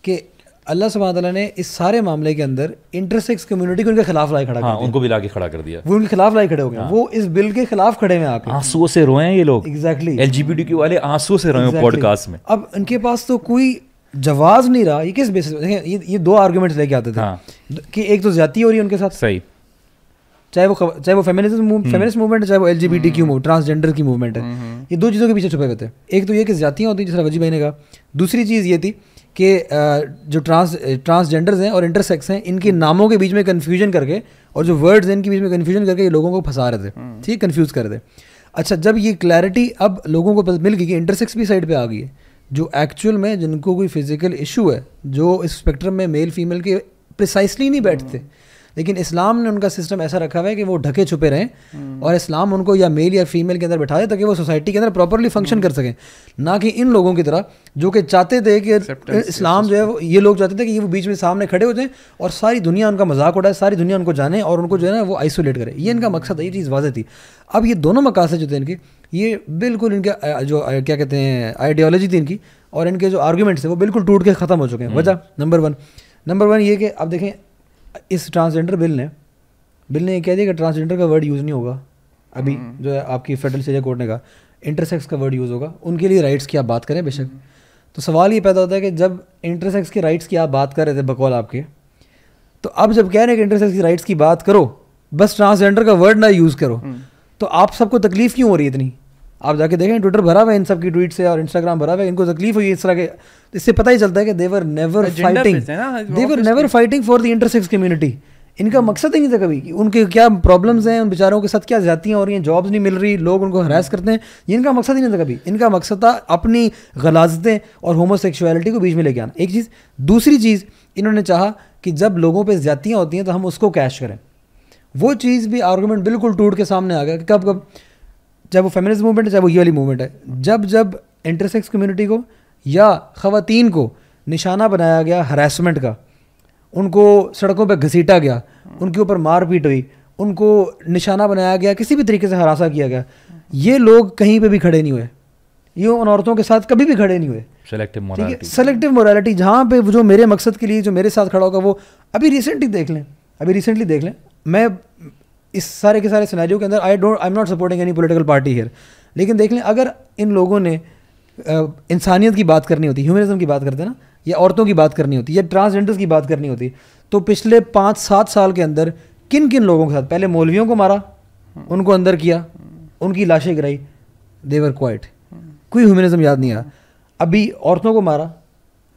कि अल्लाह सुबहान ने इस सारे मामले के अंदर इंटरसेक्स कम्युनिटी को उनके खिलाफ लाई खड़ा हाँ, कर उनको भी लाके खड़ा कर दिया। वो उनके खिलाफ लाई खड़े हो गए। हाँ. वो इस बिल के खिलाफ खड़े हैं आके। आंसुओं से रोए हैं ये लोग। एग्जैक्टली एलजीबीटी वाले आंसुओं से रोए exactly. पॉडकास्ट में। अब इनके पास तो कोई जवाब नहीं रहा। ये किस बेसिस ये, ये दो आर्गुमेंट्स लेके आते थे हाँ. कि एक तो ज़्यादा हो रही है उनके साथ। सही। चाहे वो चाहे वो फेमिनिज्म फेमिनिस्ट मूवमेंट है चाहे वो L G B T Q move transgender की मूवमेंट है। ये दो चीज़ों के पीछे छुपे हुए थे। एक तो ये कि जातियाँ होती हैं जिस तरह वजी भाई ने कहा। दूसरी चीज़ ये थी कि जो ट्रांस ट्रांसजेंडर्स हैं और इंटरसेक्स हैं इनके नामों के बीच में कन्फ्यूज़न करके और जो वर्ड्स हैं इनके बीच में कन्फ्यूज़न करके ये लोगों को फंसा रहे थे। हम्म। ठीक कन्फ्यूज़ कर रहे थे। अच्छा जब ये क्लैरिटी अब लोगों को मिल गई कि इंटरसेक्स भी साइड पर आ गई है जो एक्चुअल में जिनको कोई फ़िज़िकल इशू है जो इस स्पेक्ट्रम में मेल फीमेल के प्रिसाइसली नहीं बैठते लेकिन इस्लाम ने उनका सिस्टम ऐसा रखा हुआ है कि वो ढके छुपे रहें और इस्लाम उनको या मेल या फीमेल के अंदर बैठा दे ताकि वो सोसाइटी के अंदर प्रॉपरली फ़ंक्शन कर सकें। ना कि इन लोगों की तरह जो कि चाहते थे कि इस्लाम जो है वो ये लोग चाहते थे कि वो बीच में सामने खड़े हो जाएँ और सारी दुनिया उनका मज़ाक उड़ाए सारी दुनिया उनको जाने और उनको जो है ना वो आइसोलेट करे। ये इनका मकसद है ये चीज़ वाजह थी। अब ये दोनों मकासद जो थे इनके ये बिल्कुल इनके जो क्या कहते हैं आइडियोलॉजी थी इनकी और इनके जो आर्ग्यूमेंट्स थे वो बिल्कुल टूट के ख़त्म हो चुके हैं। वजह नंबर वन नंबर वन ये कि अब देखें इस ट्रांसजेंडर बिल ने बिल ने ये कह दिया कि ट्रांसजेंडर का वर्ड यूज़ नहीं होगा। अभी जो है आपकी फेडरल स्टेज कोर्ट ने कहा इंटरसेक्स का वर्ड यूज़ होगा। उनके लिए राइट्स की आप बात करें बेशक। तो सवाल ये पैदा होता है कि जब इंटरसेक्स के राइट्स की आप बात कर रहे थे बकौल आपके तो अब जब कह रहे हैं कि इंटरसेक्स की राइट्स की बात करो बस ट्रांसजेंडर का वर्ड ना यूज़ करो तो आप सबको तकलीफ़ क्यों हो रही है इतनी? आप जाके देखें ट्विटर भरा हुआ है इन सब की ट्वीट से और इंस्टाग्राम भरा हुआ है इनको तकलीफ़ हुई इस तरह के। तो इससे पता ही चलता है कि they were never fighting they were never fighting for the intersex community इनका मकसद ही नहीं था कभी कि उनके क्या प्रॉब्लम्स हैं उन बेचारों के साथ क्या ज्यादतियाँ हो रही हैं जॉब्स नहीं मिल रही लोग उनको हरास करते हैं। ये इनका मकसद ही नहीं था कभी। इनका मकसद था अपनी गलाजतें और होमोसेक्सुअलिटी को बीच में लेके आना। एक चीज़ दूसरी चीज़ इन्होंने चाहा कि जब लोगों पर ज्यादतियाँ होती हैं तो हम उसको कैश करें। वो चीज़ भी आर्गूमेंट बिल्कुल टूट के सामने आ गया कि कब कब चाहे वो फेमिनिस्ट मूवमेंट है चाहे वो ये वाली मूवमेंट है। जब जब इंटरसेक्स कम्युनिटी को या ख़वातीन को निशाना बनाया गया हरासमेंट का उनको सड़कों पर घसीटा गया उनके ऊपर मारपीट हुई उनको निशाना बनाया गया किसी भी तरीके से हरासा किया गया ये लोग कहीं पे भी खड़े नहीं हुए। ये उन औरतों के साथ कभी भी खड़े नहीं हुए। सेलेक्टिव मोरालिटी सेलेक्टिव मोरालिटी जहाँ पे जो मेरे मकसद के लिए जो मेरे साथ खड़ा होगा वो अभी रिसेंटली देख लें। अभी रिसेंटली देख लें। मैं इस सारे के सारे सिनेरियो के अंदर I don't I am not supporting any political party here लेकिन देख लें, अगर इन लोगों ने इंसानियत की बात करनी होती ह्यूमनिज्म की बात करते हैं ना, या औरतों की बात करनी होती, या ट्रांसजेंडर्स की बात करनी होती तो पिछले पाँच सात साल के अंदर किन किन लोगों के साथ, पहले मौलवियों को मारा, उनको अंदर किया, उनकी लाशें गिराई देवर क्वाइट कोई ह्यूमनिज्म याद नहीं आया। अभी औरतों को मारा,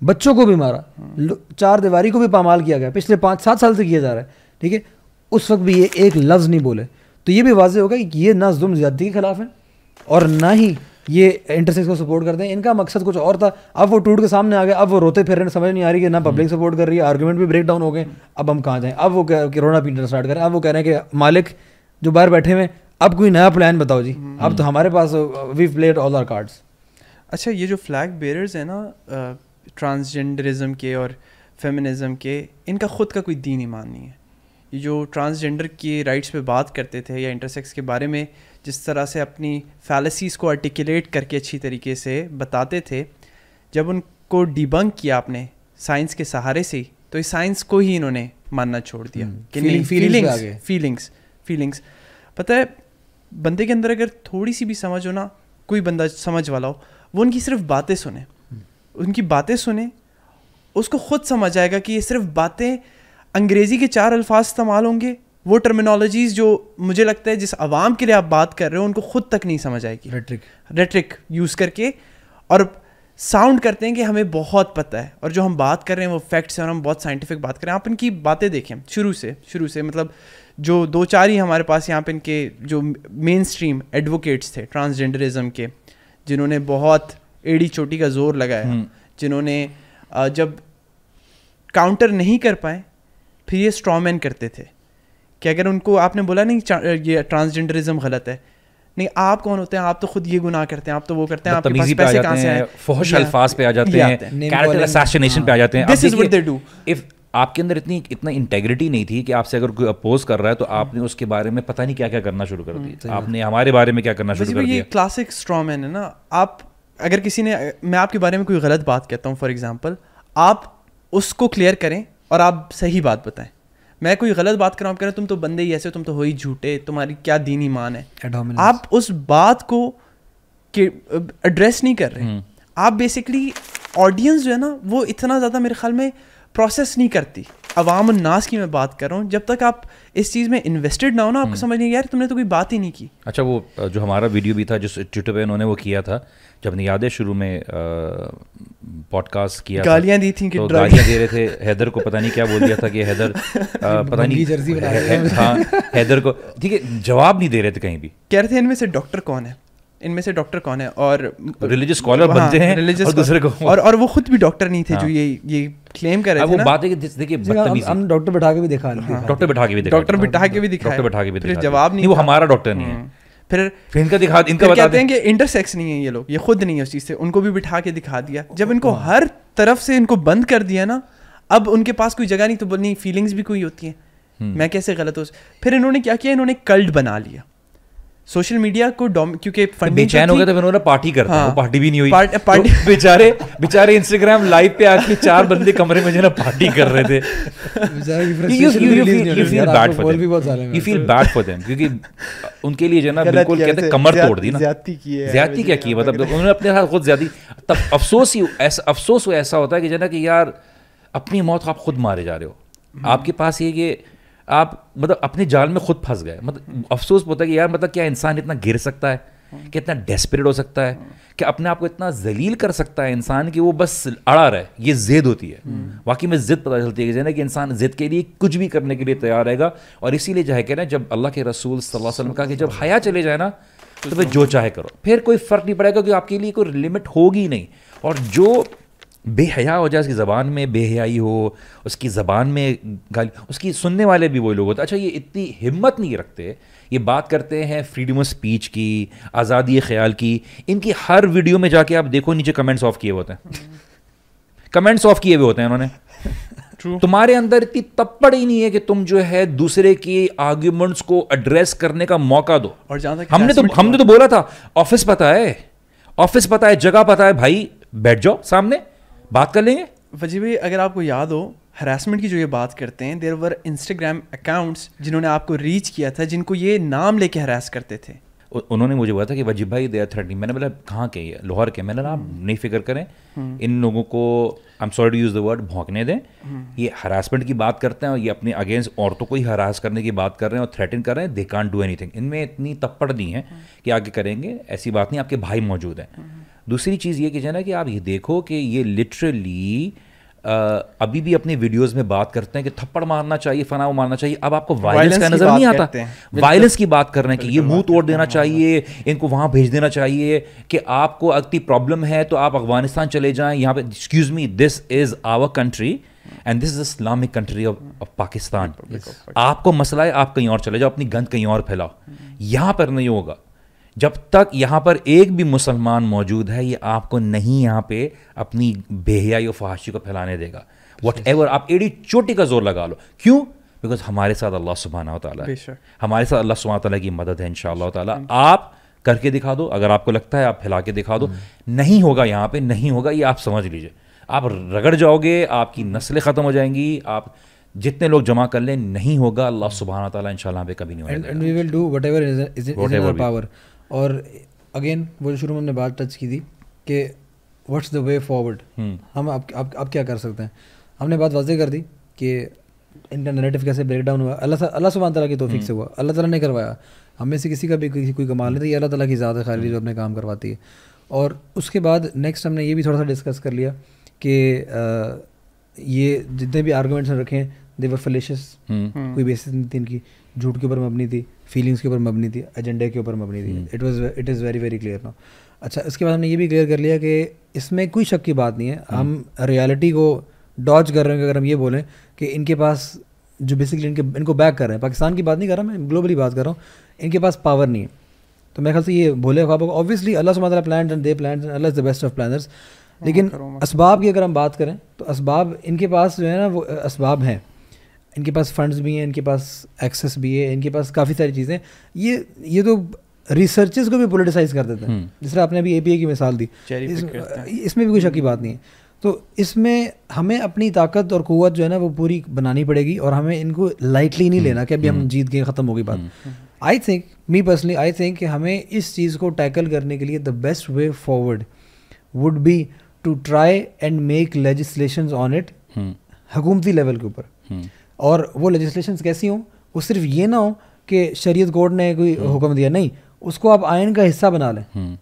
बच्चों को भी मारा चार दीवारी को भी पामाल किया गया, पिछले पाँच सात साल से किया जा रहा है, ठीक है? उस वक्त भी ये एक लफ्ज़ नहीं बोले। तो ये भी वाजह होगा कि ये ना जुल्म ज्यादती के खिलाफ है और ना ही ये इंटरसेक्स को सपोर्ट करते हैं। इनका मकसद कुछ और था। अब वो टूट के सामने आ गए। अब वो रोते फिर रहे हैं, समझ नहीं आ रही कि ना पब्लिक सपोर्ट कर रही है। आर्गुमेंट भी ब्रेक डाउन हो गए। अब हम कहाँ जाएँ? अब वो कह रोना पीटना स्टार्ट करें। अब वो कह रहे हैं कि मालिक जो बाहर बैठे हुए हैं, अब कोई नया प्लान बताओ जी। अब तो हमारे पास we played all our cards अच्छा ये जो फ्लैग बेरर्स हैं ना ट्रांसजेंडरिज्म के और फेमिनिज्म के इनका खुद का कोई दीन ईमान नहीं है। जो ट्रांसजेंडर के राइट्स पे बात करते थे या इंटरसेक्स के बारे में जिस तरह से अपनी फैलसीज़ को आर्टिकुलेट करके अच्छी तरीके से बताते थे जब उनको डिबंक किया आपने साइंस के सहारे से तो इस साइंस को ही इन्होंने मानना छोड़ दिया। हम्म, कि नहीं फीलिंग्स फीलिंग्स फीलिंग्स पता है बंदे के अंदर अगर थोड़ी सी भी समझ हो ना कोई बंदा समझ वाला हो वो उनकी सिर्फ़ बातें सुने। उनकी बातें सुने उसको खुद समझ आएगा कि ये सिर्फ़ बातें अंग्रेज़ी के चार अल्फाज इस्तेमाल होंगे। वो टर्मिनोलॉजीज जो मुझे लगता है जिस आवाम के लिए आप बात कर रहे हो उनको खुद तक नहीं समझ आएगी। रेट्रिक रेट्रिक यूज़ करके और साउंड करते हैं कि हमें बहुत पता है और जो हम बात कर रहे हैं वो फैक्ट्स हैं और हम बहुत साइंटिफिक बात कर रहे हैं। आप इनकी बातें देखें शुरू से शुरू से मतलब जो दो चार ही हमारे पास यहाँ पे इनके जो मेन स्ट्रीम एडवोकेट्स थे ट्रांसजेंडरिज्म के जिन्होंने बहुत एड़ी चोटी का ज़ोर लगाया जिन्होंने जब काउंटर नहीं कर पाए फिर ये स्ट्रॉमैन करते थे कि अगर उनको आपने बोला नहीं ये ट्रांसजेंडरिज्म गलत है। नहीं आप कौन होते हैं? आप तो खुद ये गुनाह करते हैं आप तो वो करते हैं आपके पास बदतमीजी पे आ पैसे जाते कहाँ से हैं आए? फहश अल्फाज पे आ जाते हैं हैं। कैरेक्टर असैसिनेशन पे आ जाते हैं। This is what they do. If आपके अंदर इतनी इतना इंटेग्रिटी नहीं थी कि आपसे अगर कोई अपोज कर रहा है तो आपने उसके बारे में पता नहीं क्या क्या करना शुरू कर दिया। आपने हमारे बारे में क्या करना शुरू कर दिया? क्लासिक स्ट्रॉमैन है ना आप अगर किसी ने मैं आपके बारे में कोई गलत बात कहता हूँ फॉर एग्ज़ाम्पल आप उसको क्लियर करें और आप सही बात बताएँ। मैं कोई गलत बात कर रहा हूँ आप कह रहे हैं तुम तो बंदे ही ऐसे हो, तुम तो हो ही झूठे तुम्हारी क्या दीन ईमान है? Adominance. आप उस बात को एड्रेस नहीं कर रहे। आप बेसिकली ऑडियंस जो है ना वो इतना ज़्यादा मेरे ख्याल में प्रोसेस नहीं करती। अवाम नास की मैं बात कर रहा हूँ जब तक आप इस चीज़ में इन्वेस्टेड ना हो ना आपको समझ नहीं यार तुमने तो कोई बात ही नहीं की। अच्छा वो जो हमारा वीडियो भी था जिस ट्विटर पे उन्होंने वो किया था जब अपनी यादें शुरू में पॉडकास्ट किया गालियाँ दी थी कि तो गालियाँ दे रहे थे हैदर को पता नहीं क्या बोल दिया था कि हैदर पता नहीं जर्सी है- है- हाँ हैदर को ठीक है जवाब नहीं दे रहे थे कहीं भी। कह रहे थे इनमें से डॉक्टर कौन है? इनमें से डॉक्टर कौन है? और Religious scholar बनते हैं religious और दूसरे को- और और वो खुद भी डॉक्टर नहीं थे हाँ। जो ये ये क्लेम कर रहे वो थे ना? बात है कि जिस- देखिए बदतमीजी। हम डॉक्टर बैठा के भी दिखा दिखा डॉक्टर बैठा के भी दिखा डॉक्टर बिठा के भी दिखाया डॉक्टर बैठा के भी दिखा जवाब नहीं वो हमारा डॉक्टर नहीं है। हम्म। फिर फिर इनका दिखा इनका बता कहते हैं कि इंटरसेक्स नहीं है ये लोग। ये खुद नहीं है उस चीज़ से। उनको भी बिठा के दिखा दिया। जब इनको हर तरफ़ से इनको बंद कर दिया ना अब उनके पास कोई जगह नहीं तो बोलनी फीलिंग्स भी कोई होती हैं। हम्म। मैं कैसे गलत हो फिर इन्होंने क्या किया? इन्होंने कल्ट बना लिया। सोशल मीडिया को डोम क्योंकि तो बेचैन हो गए तो फिर उन्होंने पार्टी करते हाँ। वो पार्टी भी नहीं हुई। पार्ट- तो बेचारे बेचारे इंस्टाग्राम लाइव पे आके चार बंदे कमरे में जो ना पार्टी कर रहे थे। हैं। feel bad for them, क्योंकि उनके लिए जो ना बिल्कुल कहते कमर तोड़ दी ना। ज्यादती की है ज्यादती क्या की मतलब उन्होंने अपने साथ खुद ज़्यादा तब अफसोस ही ऐसा अफसोस वो ऐसा होता है कि जो ना कि यार अपनी मौत आप खुद मारे जा रहे हो। आपके पास ये कि आप मतलब अपने जाल में खुद फंस गए। मतलब अफसोस होता है कि यार मतलब क्या इंसान इतना गिर सकता है? कि इतना डेस्परेट हो सकता है? कि अपने आप को इतना जलील कर सकता है इंसान कि वो बस अड़ा रहे? ये जिद होती है। वाकई में जिद पता चलती है कि जो ना कि इंसान जिद के लिए कुछ भी करने के लिए तैयार रहेगा और इसीलिए जो है कि ना जब अल्लाह के रसूल सल्लल्लाहु वसल्लम कहा कि जब हया चले जाए ना तो फिर जो चाहे करो। फिर कोई फ़र्क नहीं पड़ेगा क्योंकि आपके लिए कोई लिमिट होगी नहीं। और जो बेहया हो जाए उसकी ज़बान में बेहयाई हो उसकी ज़बान में गाली उसकी सुनने वाले भी वो लोग होते अच्छा ये इतनी हिम्मत नहीं रखते ये बात करते हैं फ्रीडम ऑफ़ स्पीच की आज़ादी ख्याल की इनकी हर वीडियो में जाके आप देखो नीचे कमेंट्स ऑफ़ किए होते हैं। कमेंट्स ऑफ़ किए हुए होते हैं उन्होंने True. तुम्हारे अंदर इतनी तप्पड़ ही नहीं है कि तुम जो है दूसरे की आर्ग्यूमेंट्स को एड्रेस करने का मौका दो। और हमने तो हमने तो बोला था ऑफ़िस पता है ऑफ़िस पता है जगह पता है भाई बैठ जाओ सामने। बात कर लेंगे? वजी भाई अगर आपको याद हो हरासमेंट की जो ये बात करते हैं देर वर इंस्टाग्राम अकाउंट्स जिन्होंने आपको रीच किया था जिनको ये नाम लेके हरास करते थे। उन्होंने मुझे बोला था कि वजीब भाई दे आर थ्रेटनिंग मैंने बोला कहाँ के? लाहौर के? मैंने आप नहीं फ़िक्र करें। इन लोगों को I am sorry to use the word भौंकने दें। ये हरासमेंट की बात करते हैं और ये अपने अगेंस्ट औरतों को ही हरास करने की बात कर रहे हैं और थ्रेटन कर रहे हैं। दे कांट डू एनीथिंग इनमें इतनी तप्पड़ नहीं है कि आगे करेंगे। ऐसी बात नहीं आपके भाई मौजूद हैं। दूसरी चीज़ ये कि ना कि आप ये देखो कि ये लिटरली अभी भी अपने वीडियोस में बात करते हैं कि थप्पड़ मारना चाहिए फनाव मारना चाहिए। अब आपको वायलेंस का नज़र नहीं आता। वायलेंस की बात कर रहे हैं कि ये मुँह तोड़ देना चाहिए इनको वहाँ भेज देना चाहिए कि आपको अति प्रॉब्लम है तो आप अफ़गानिस्तान चले जाएँ। यहाँ पे excuse me this is our country and this is Islamic country of Pakistan आपको मसला है आप कहीं और चले जाओ अपनी गंद कहीं और फैलाओ। यहाँ पर नहीं होगा। जब तक यहाँ पर एक भी मुसलमान मौजूद है ये आपको नहीं यहाँ पे अपनी बेहयाई और फहाशी को फैलाने देगा। वट एवर आप एड़ी चोटी का ज़ोर लगा लो। क्यों? बिकॉज़ हमारे साथ अल्लाह सुबहाना ताला है। हमारे साथ अल्लाह सुबहाना ताला की मदद है इन ताला। आप करके दिखा दो अगर आपको लगता है आप फैला के दिखा दो। नहीं होगा यहाँ पे नहीं होगा ये आप समझ लीजिए। आप रगड़ जाओगे आपकी नस्लें ख़त्म हो जाएँगी आप जितने लोग जमा कर लें नहीं होगा। अल्लाह सुबहाना ताला यहाँ पे कभी नहीं होगा और अगेन वो जो शुरू में हमने बात टच की थी कि what's the way forward hmm. हम अब अब अब क्या कर सकते हैं? हमने बात वाजह कर दी कि इनका नैरेटिव कैसे ब्रेक डाउन हुआ। अल्लाह अल्लाह सुबहान ताला की तौफीक से हुआ। अल्लाह ताला ने करवाया। हम में से किसी का भी किसी कोई कमाल नहीं था। ये अल्लाह ताला की ज़्यादा खाली जो अपने काम करवाती है। और उसके बाद नेक्स्ट हमने ये भी थोड़ा सा डिस्कस कर लिया कि ये जितने भी आर्गूमेंट्स रखे हैं दे वर फलेशियस हम्म। कोई बेसिस नहीं थी इनकी। झूठ के ऊपर मबनी थी। फीलिंग्स के ऊपर मबनी थी एजेंडे के ऊपर मबनी थी। It was it is very very clear now अच्छा इसके बाद हमने ये भी क्लियर कर लिया कि इसमें कोई शक की बात नहीं है। हम रियलिटी को डॉज कर रहे हैं अगर हम ये बोलें कि इनके पास जो बेसिकली इनके इनको बैक कर रहे हैं। पाकिस्तान की बात नहीं कर रहा मैं ग्लोबली बात कर रहा हूँ इनके पास पावर नहीं है। तो मेरे ख्याल से ये भोले ख्वाब ऑब्वियसली अल्लाह सुबहान plan and they plan Allah is the best of planners लेकिन असबाब की अगर हम बात करें तो असबाब इनके पास जो है ना वो असबाब हैं। इनके पास फंड्स भी हैं इनके पास एक्सेस भी है इनके पास काफ़ी सारी चीज़ें ये ये तो रिसर्चेस को भी पोलिटिसाइज कर देते हैं। हम्म। जिस तरह आपने अभी एपीए की मिसाल दी। इस, इसमें भी कोई शक की बात नहीं है। तो इसमें हमें अपनी ताकत और क़ुवत जो है ना वो पूरी बनानी पड़ेगी और हमें इनको लाइटली नहीं लेना कि अभी हम जीत गए ख़त्म होगी बात। I think me personally I think कि हमें इस चीज़ को टैकल करने के लिए the best way forward would be to try and make legislation on it हकूमती level के ऊपर। हम्म। और वो लेजिस्लेशन कैसी हों वो सिर्फ़ ये ना हो कि शरीयत कोर्ट ने कोई हुक्म दिया। नहीं उसको आप आयन का हिस्सा बना लें। हम्म।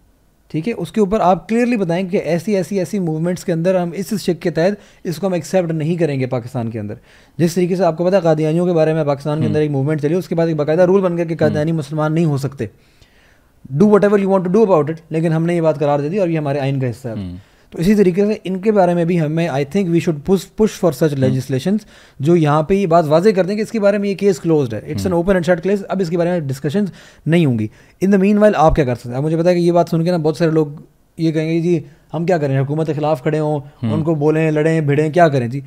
ठीक है? उसके ऊपर आप क्लियरली बताएँ कि ऐसी ऐसी ऐसी मूवमेंट्स के अंदर हम इस शिक के तहत इसको हम एक्सेप्ट नहीं करेंगे पाकिस्तान के अंदर। जिस तरीके से आपको पता है कादियानियों के बारे में पाकिस्तान के अंदर एक मूवमेंट चली उसके बाद एक बाकायदा रूल बन गया कि कादियानी मुसलमान नहीं हो सकते। Do whatever you want to do about it लेकिन हमने ये बात करार दे दी और ये हमारे आइन का हिस्सा है। हम्म। तो इसी तरीके से इनके बारे में भी हमें I think we should push push for such legislation जो यहाँ पे ये बात वाजे कर दें कि इसके बारे में ये केस क्लोज है। It's an open and shut case अब इसके बारे में डिस्कशन नहीं होंगी। इन द मीन वाइल आप क्या कर सकते हैं? मुझे पता है कि ये बात सुन के ना बहुत सारे लोग ये कहेंगे जी हम क्या करें? हुकूमत के खिलाफ खड़े हों उनको बोलें लड़ें भिड़ें क्या करें? जी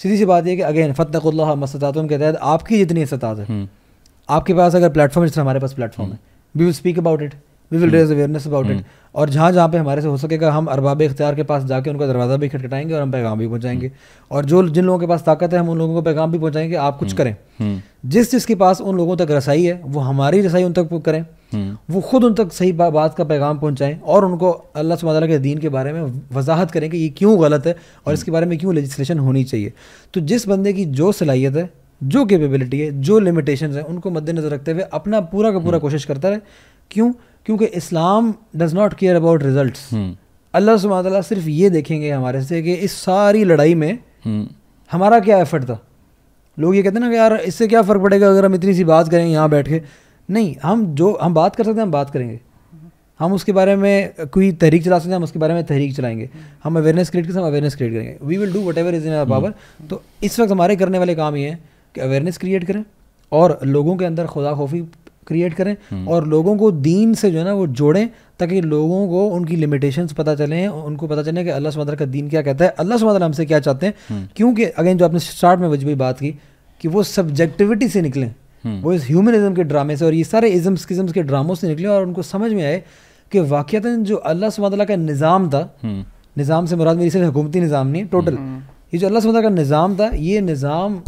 सीधी सी बात ये कि अगेन फ़तल्ला मसतातुम के तहत आपकी जितनी इस्तात है हम्म। आपके पास अगर प्लेटफॉर्म जिस हमारे पास प्लेटफॉर्म है we will speak about it we will raise awareness about it और जहाँ जहाँ पे हमारे से हो सकेगा हम अरबाब इख्तियार के पास जाके उनका दरवाज़ा भी खटखटाएँगे और हम पैगाम भी पहुँचाएँगे। और जो जिन लोगों के पास ताकत है हम उन लोगों को पैगाम भी पहुँचाएँगे आप कुछ करें। हम्म। जिस जिसके पास उन लोगों तक रसाई है वो हमारी रसाई उन तक करें। वो खुद उन तक सही बा, बात का पैगाम पहुंचाएँ और उनको अल्लाह सुबहान के दीन के बारे में वजाहत करें कि ये क्यों गलत है और इसके बारे में क्यों लेजिस्लेशन होनी चाहिए। तो जिस बंदे की जो सलाहियत है जो कैपेबिलिटी है जो लिमिटेशंस हैं उनको मद्देनजर रखते हुए अपना पूरा का पूरा कोशिश करता रहे। क्यों? क्योंकि Islam does not care about results hmm. Allah सुबहान ताला सिर्फ़ ये देखेंगे हमारे से कि इस सारी लड़ाई में हम्म। हमारा क्या एफर्ट था? लोग ये कहते हैं ना कि यार इससे क्या फ़र्क पड़ेगा अगर हम इतनी सी बात करें यहाँ बैठ के? नहीं हम जो हम बात कर सकते हैं हम बात करेंगे। हम उसके बारे में कोई तहरीक चला सकते हैं हम उसके बारे में तहरीक चलाएँगे। हम अवेयरनेस क्रिएट कर सकते हैं अवेयरनेस क्रिएट करेंगे। We will do whatever is in our power तो इस वक्त हमारे करने वाले काम ये हैं कि अवेयरनेस क्रिएट करें और लोगों के अंदर खुदा खौफी क्रिएट करें और लोगों को दीन से जो है ना वो जोड़ें ताकि लोगों को उनकी लिमिटेशंस पता चलें उनको पता चले कि अल्लाह सुबहान का दीन क्या कहता है। अल्लाह सुबहान हमसे क्या चाहते हैं? क्योंकि अगेन जो आपने स्टार्ट में वजबी बात की कि वो सब्जेक्टिविटी से निकलें वो इस ह्यूमनिज्म के ड्रामे से और ये सारे इज़म्स किज़म्स के ड्रामों से निकले और उनको समझ में आए कि वाक़ता जो अल्लाह सुबह का निज़ाम था हम्म। निज़ाम से मुराद मेरी सिर्फ़ हुकूमती निज़ाम नहीं टोटल ये जो अल्लाह सुबहान का निज़ाम था ये निज़ाम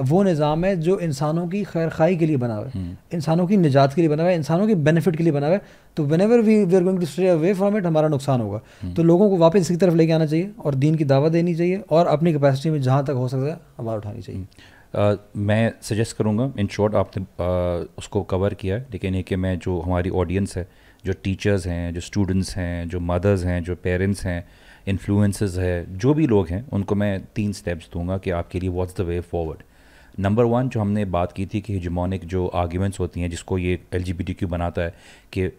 वो निज़ाम है जो इंसानों की खैर खाई के लिए बना हुआ है। इंसानों की निजात के लिए बना हुआ है इंसानों के बेनिफिट के लिए बना हुआ है। तो whenever we we are going to stay away from it हमारा नुकसान होगा। तो लोगों को वापस इसकी तरफ़ लेके आना चाहिए और दीन की दावा देनी चाहिए और अपनी कैपेसिटी में जहाँ तक हो सकता है आवाज़ उठानी चाहिए। Uh, मैं सजेस्ट करूँगा इन शॉर्ट आपने uh, उसको कवर किया है। लेकिन ये कि मैं जो हमारी ऑडियंस है जो टीचर्स हैं जो स्टूडेंट्स हैं जो मदर्स हैं जो पेरेंट्स हैं इन्फ्लुएंसेस है जो भी लोग हैं उनको मैं तीन स्टेप्स दूँगा कि आपके लिए what's the way forward number one जो हमने बात की थी कि हिजमोनिक जो आर्ग्यूमेंट्स होती हैं, जिसको ये एल बनाता है कि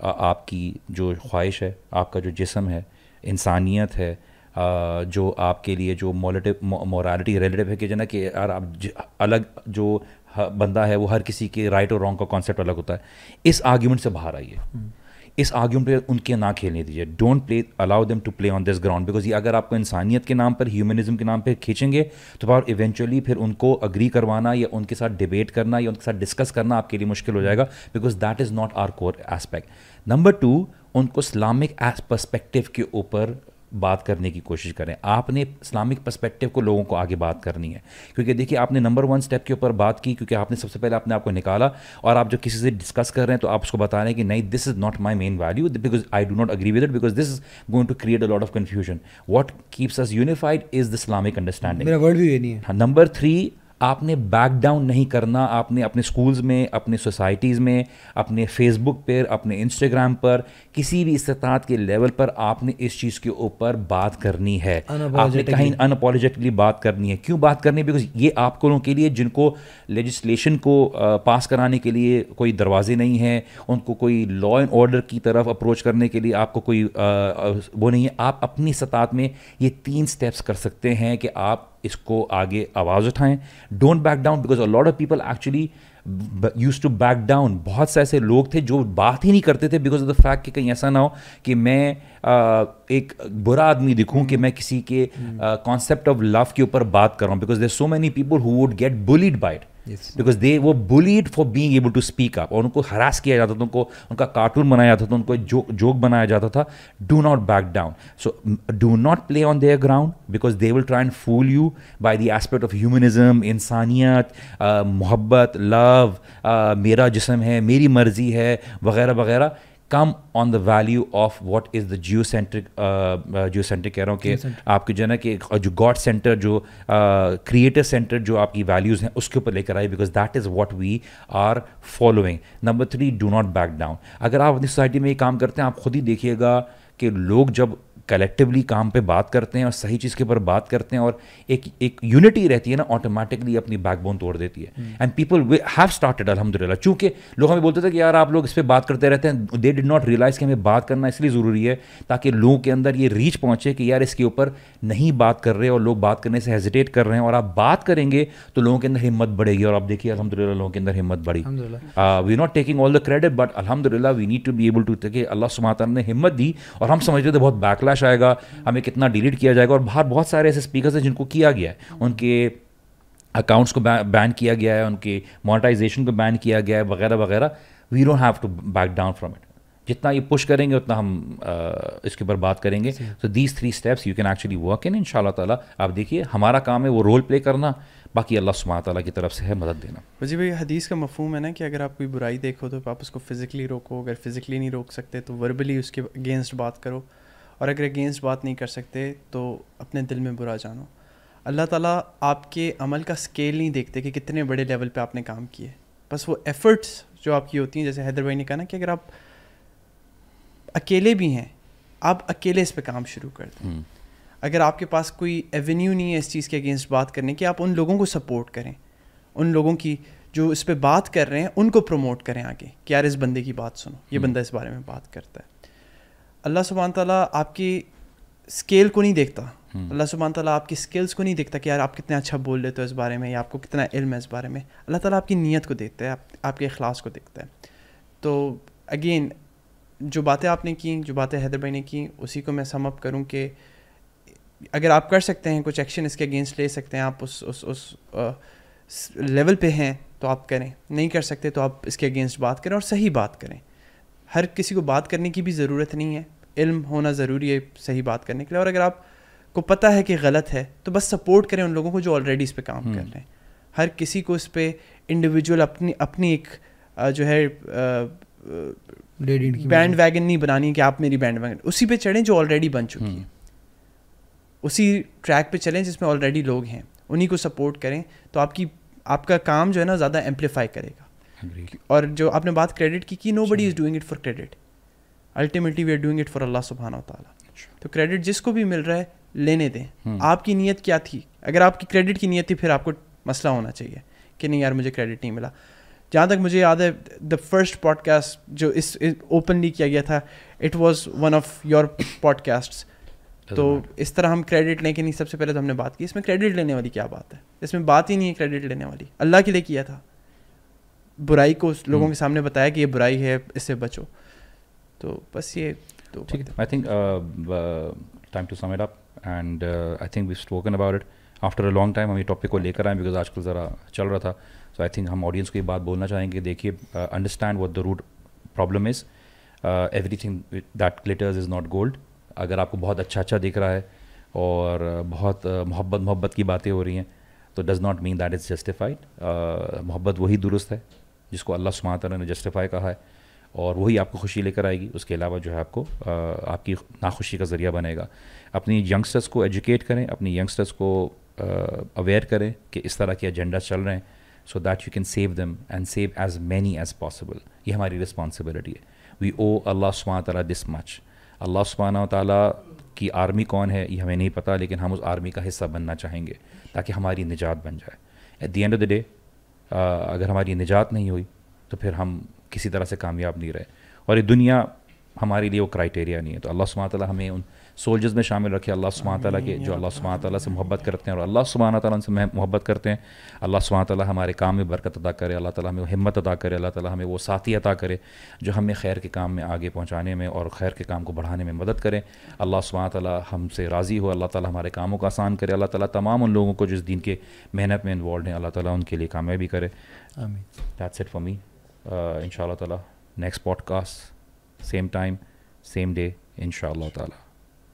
आपकी जो ख्वाहिश है, आपका जो जिसम है, इंसानियत है जो आपके लिए जो मोरालिटी रिलेटिव है कि जना कि यार आप अलग जो बंदा है, वो हर किसी के राइट और रॉन्ग का कॉन्सेप्ट अलग होता है। इस आर्ग्यूमेंट से बाहर आइए। इस आर्ग्यूमेंट पे उनके ना खेलने दीजिए। Don't play allow them to play on this ground because ये अगर आपको इंसानियत के नाम पर ह्यूमनिज्म के नाम पर खींचेंगे तो आप इवेंचुअली फिर उनको अग्री करवाना या उनके साथ डिबेट करना या उनके साथ डिस्कस करना आपके लिए मुश्किल हो जाएगा because that is not our core aspect number two उनको इस्लामिक एस पर्सपेक्टिव के ऊपर बात करने की कोशिश करें। आपने इस्लामिक पर्सपेक्टिव को लोगों को आगे बात करनी है। क्योंकि देखिए आपने नंबर वन स्टेप के ऊपर बात की क्योंकि आपने सबसे पहले आपने आपको निकाला और आप जो किसी से डिस्कस कर रहे हैं तो आप उसको बता रहे हैं कि नहीं this is not my main value because I do not agree with it because this is going to create a lot of confusion what keeps us unified is the Islamic understanding number three आपने back down नहीं करना आपने अपने schools में अपने societies में अपने Facebook पर अपने इंस्टाग्राम पर किसी भी इस्तात के लेवल पर आपने इस चीज़ के ऊपर बात करनी है। आपने कहीं अनअपोलोजेटिकली बात करनी है। क्यों बात करनी है? बिकॉज़ ये आप लोगों के लिए जिनको लेजिस्लेशन को पास कराने के लिए कोई दरवाजे नहीं हैं उनको कोई लॉ एंड ऑर्डर की तरफ़ अप्रोच करने के लिए आपको कोई वो नहीं है। आप अपनी सतात में ये तीन स्टेप्स कर सकते हैं कि आप इसको आगे आवाज़ उठाएँ। Don't back down because a lot of people actually use to back down बहुत से ऐसे लोग थे जो बात ही नहीं करते थे बिकॉज़ ऑफ़ द फैक्ट कि कहीं ऐसा ना हो कि मैं आ, एक बुरा आदमी दिखूं कि मैं किसी के कॉन्सेप्ट ऑफ़ लव के ऊपर बात कर रहा हूँ। Because there so many people who would get bullied bite. Because they were bullied for being able to speak up और उनको हरास किया जाता था, उनको, उनका कार्टून बनाया जाता था, उनको जोक जोक बनाया जाता था do not back down so do not play on their ground because they will try and fool you by the aspect of humanism इंसानियत मोहब्बत लव मेरा जिसम है, मेरी मर्ज़ी है, वगैरह वगैरह। Come on the value of what is the geo centric geo centric कह रहा हूँ कि आपके जो है ना कि जो गॉड सेंटर जो क्रिएटर uh, सेंटर जो आपकी वैल्यूज़ हैं उसके ऊपर लेकर आए because that is what we are following number three do not back down अगर आप अपनी सोसाइटी में ये काम करते हैं आप खुद ही देखिएगा कि लोग जब कलेक्टिवली काम पे बात करते हैं और सही चीज़ के ऊपर बात करते हैं और एक एक यूनिटी रहती है ना ऑटोमेटिकली अपनी बैकबोन तोड़ देती है। एंड पीपल हैव स्टार्टेड अलहमदिल्ला चूँकि लोग हमें बोलते थे कि यार आप लोग इस पर बात करते रहते हैं दे डिड नॉट रियलाइज़ कि हमें बात करना इसलिए ज़रूरी है ताकि लोगों के अंदर ये रीच पहुँचे कि यार इसके ऊपर नहीं बात कर रहे और लोग बात करने से हेजिटेट कर रहे हैं। और आप बात करेंगे तो लोगों के अंदर हिम्मत बढ़ेगी और आप देखिए अलहमदिल्ला लोगों के अंदर हिम्मत बढ़ी। We not taking all the credit but अलहमदिल्ला we need to be able to कि अल्लाह सुमाता ने हिम्मत दी और हम समझते थे बहुत बैकलैश आएगा हमें कितना डिलीट किया जाएगा और बाहर बहुत सारे ऐसे स्पीकर्स हैं जिनको किया गया है। उनके अकाउंट्स को बैन किया गया है उनके मोनेटाइजेशन को बैन किया गया है वगैरह वगैरह। We don't have to back down from it जितना ये पुश करेंगे उतना हम आ, इसके ऊपर बात करेंगे। तो these three steps you can actually work in इन ताला आप देखिए हमारा काम है वो रोल प्ले करना बाकी अल्लाह सुबह ताला की तरफ़ से है मदद देना। जी भाई हदीस का मफहम है ना कि अगर आप कोई बुराई देखो तो आप उसको फिज़िकली रोको अगर फिज़िकली नहीं रोक सकते तो वर्बली उसके अगेंस्ट बात करो। और अगर अगेंस्ट बात नहीं कर सकते तो अपने दिल में बुरा जानो। अल्लाह ताला आपके अमल का स्केल नहीं देखते कि कितने बड़े लेवल पे आपने काम किए। बस वो एफ़र्ट्स जो आपकी होती हैं जैसे हैदर भाई ने कहा ना कि अगर आप अकेले भी हैं आप अकेले इस पर काम शुरू कर दें। हम्म। अगर आपके पास कोई एवेन्यू नहीं है इस चीज़ के अगेंस्ट बात करने की आप उन लोगों को सपोर्ट करें। उन लोगों की जो इस पर बात कर रहे हैं उनको प्रमोट करें आगे कि यार इस बंदे की बात सुनो ये हम्म। बंदा इस बारे में बात करता है। अल्लाह सुबहान ताला आपकी स्केल को नहीं देखता। हम्म। अल्लाह सुबहान ताला आपकी स्किल्स को नहीं देखता कि यार आप कितना अच्छा बोल लेते हो इस बारे में या आपको कितना इल्म है इस बारे में। अल्लाह ताला आपकी नीयत को देखता है आप, आपके अखलास को देखता है। तो अगेन जो बातें आपने की जो बातें हैदर भाई ने की उसी को मैं समअप करूँ कि अगर आप कर सकते हैं कुछ एक्शन इसके अगेंस्ट ले सकते हैं आप उस उस उस लेवल पे हैं तो आप करें। नहीं कर सकते तो आप इसके अगेंस्ट बात करें और सही बात करें। हर किसी को बात करने की भी ज़रूरत नहीं है। इल्म होना ज़रूरी है सही बात करने के लिए। और अगर आप को पता है कि गलत है तो बस सपोर्ट करें उन लोगों को जो ऑलरेडी इस पर काम कर हम्म। रहे हैं। हर किसी को इस पर इंडिविजुअल अपनी अपनी एक जो है बैंड वैगन नहीं बनानी कि आप मेरी बैंड वैगन उसी पे चढ़ें जो ऑलरेडी बन चुकी है। उसी ट्रैक पे चलें जिसमें ऑलरेडी लोग हैं। उन्हीं को सपोर्ट करें तो आपकी आपका काम जो है ना ज़्यादा एम्पलीफाई करेगा। और जो आपने बात क्रेडिट की कि nobody is doing it for credit ultimately we are doing it for Allah सुबहाना ताला तो क्रेडिट जिसको भी मिल रहा है लेने दें। हम्म। आपकी नीयत क्या थी? अगर आपकी क्रेडिट की नीयत थी फिर आपको मसला होना चाहिए कि नहीं यार मुझे क्रेडिट नहीं मिला। जहाँ तक मुझे याद है द फ़र्स्ट पॉडकास्ट जो इस ओपनली किया गया था it was one of your podcast तो इस तरह हम क्रेडिट लें कि नहीं सबसे पहले तो हमने बात की इसमें क्रेडिट लेने वाली क्या बात है? इसमें बात ही नहीं है क्रेडिट लेने वाली। अल्लाह के लिए किया था। बुराई को लोगों हम्म। के सामने बताया कि ये बुराई है इससे बचो। तो बस ये तो ठीक है। I think time to sum it up and I think we spoken about it after a long time हम ये टॉपिक को लेकर आए बिकॉज़ आजकल ज़रा चल रहा था। सो आई थिंक हम ऑडियंस को ये बात बोलना चाहेंगे देखिए understand what the root problem is everything that glitters is not gold अगर आपको बहुत अच्छा अच्छा दिख रहा है और बहुत मोहब्बत मोहब्बत की बातें हो रही हैं तो does not mean that is justified मोहब्बत वही दुरुस्त है। जिसको अल्लाह सुमात ने जस्टिफाई कहा है, और वही आपको खुशी लेकर आएगी। उसके अलावा जो है आपको आपकी नाखुशी का ज़रिया बनेगा। अपनी यंगस्टर्स को एजुकेट करें, अपनी यंगस्टर्स को अवेयर करें कि इस तरह के एजेंडा चल रहे हैं so that you can save them and save as many as possible ये हमारी रिस्पॉन्सिबिलिटी है। वी ओ अल्लाह सुबह तला दिस मच अल्लाह सुबहाना ताला की आर्मी कौन है, ये हमें नहीं पता, लेकिन हम उस आर्मी का हिस्सा बनना चाहेंगे, ताकि हमारी निजात बन जाए। At the end of the day अगर हमारी निजात नहीं हुई तो फिर हम किसी तरह से कामयाब नहीं रहे। और ये दुनिया हमारे लिए वो क्राइटेरिया नहीं है। तो अल्लाह सुबह हमें उन सोल्जर्स में शामिल रखे। अल्लाह सुबहान ताला के जो अल्लाह सुबहान ताला से मोहब्बत करते हैं और अल्लाह सुबहान ताला से मोहब्बत करते हैं। अल्लाह सुबहान ताला हमारे काम में बरकत अदा करे अल्लाह ताला हमें हिम्मत अदा करे अल्लाह ताला हमें वो साथी अदा करे जो हमें खैर के काम में आगे पहुँचाने में और खैर के काम को बढ़ाने में मदद करें। अल्लाह सुबहान ताला हमसे राज़ी हो अल्लाह ताला हमारे कामों को आसान करे अल्लाह ताला तमाम उन लोगों को जिस दिन के मेहनत में इन्वॉल्व हैं अल्लाह ताला उनके लिए कामयाबी करे। दैट्स इट फॉर मी इन ताला next podcast same time same day in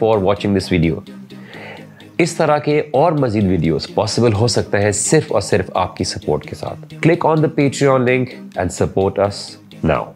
for watching this video इस तरह के और मजीद वीडियोस पॉसिबल हो सकता है सिर्फ़ और सिर्फ़ आपकी सपोर्ट के साथ. Click on the Patreon link and support us now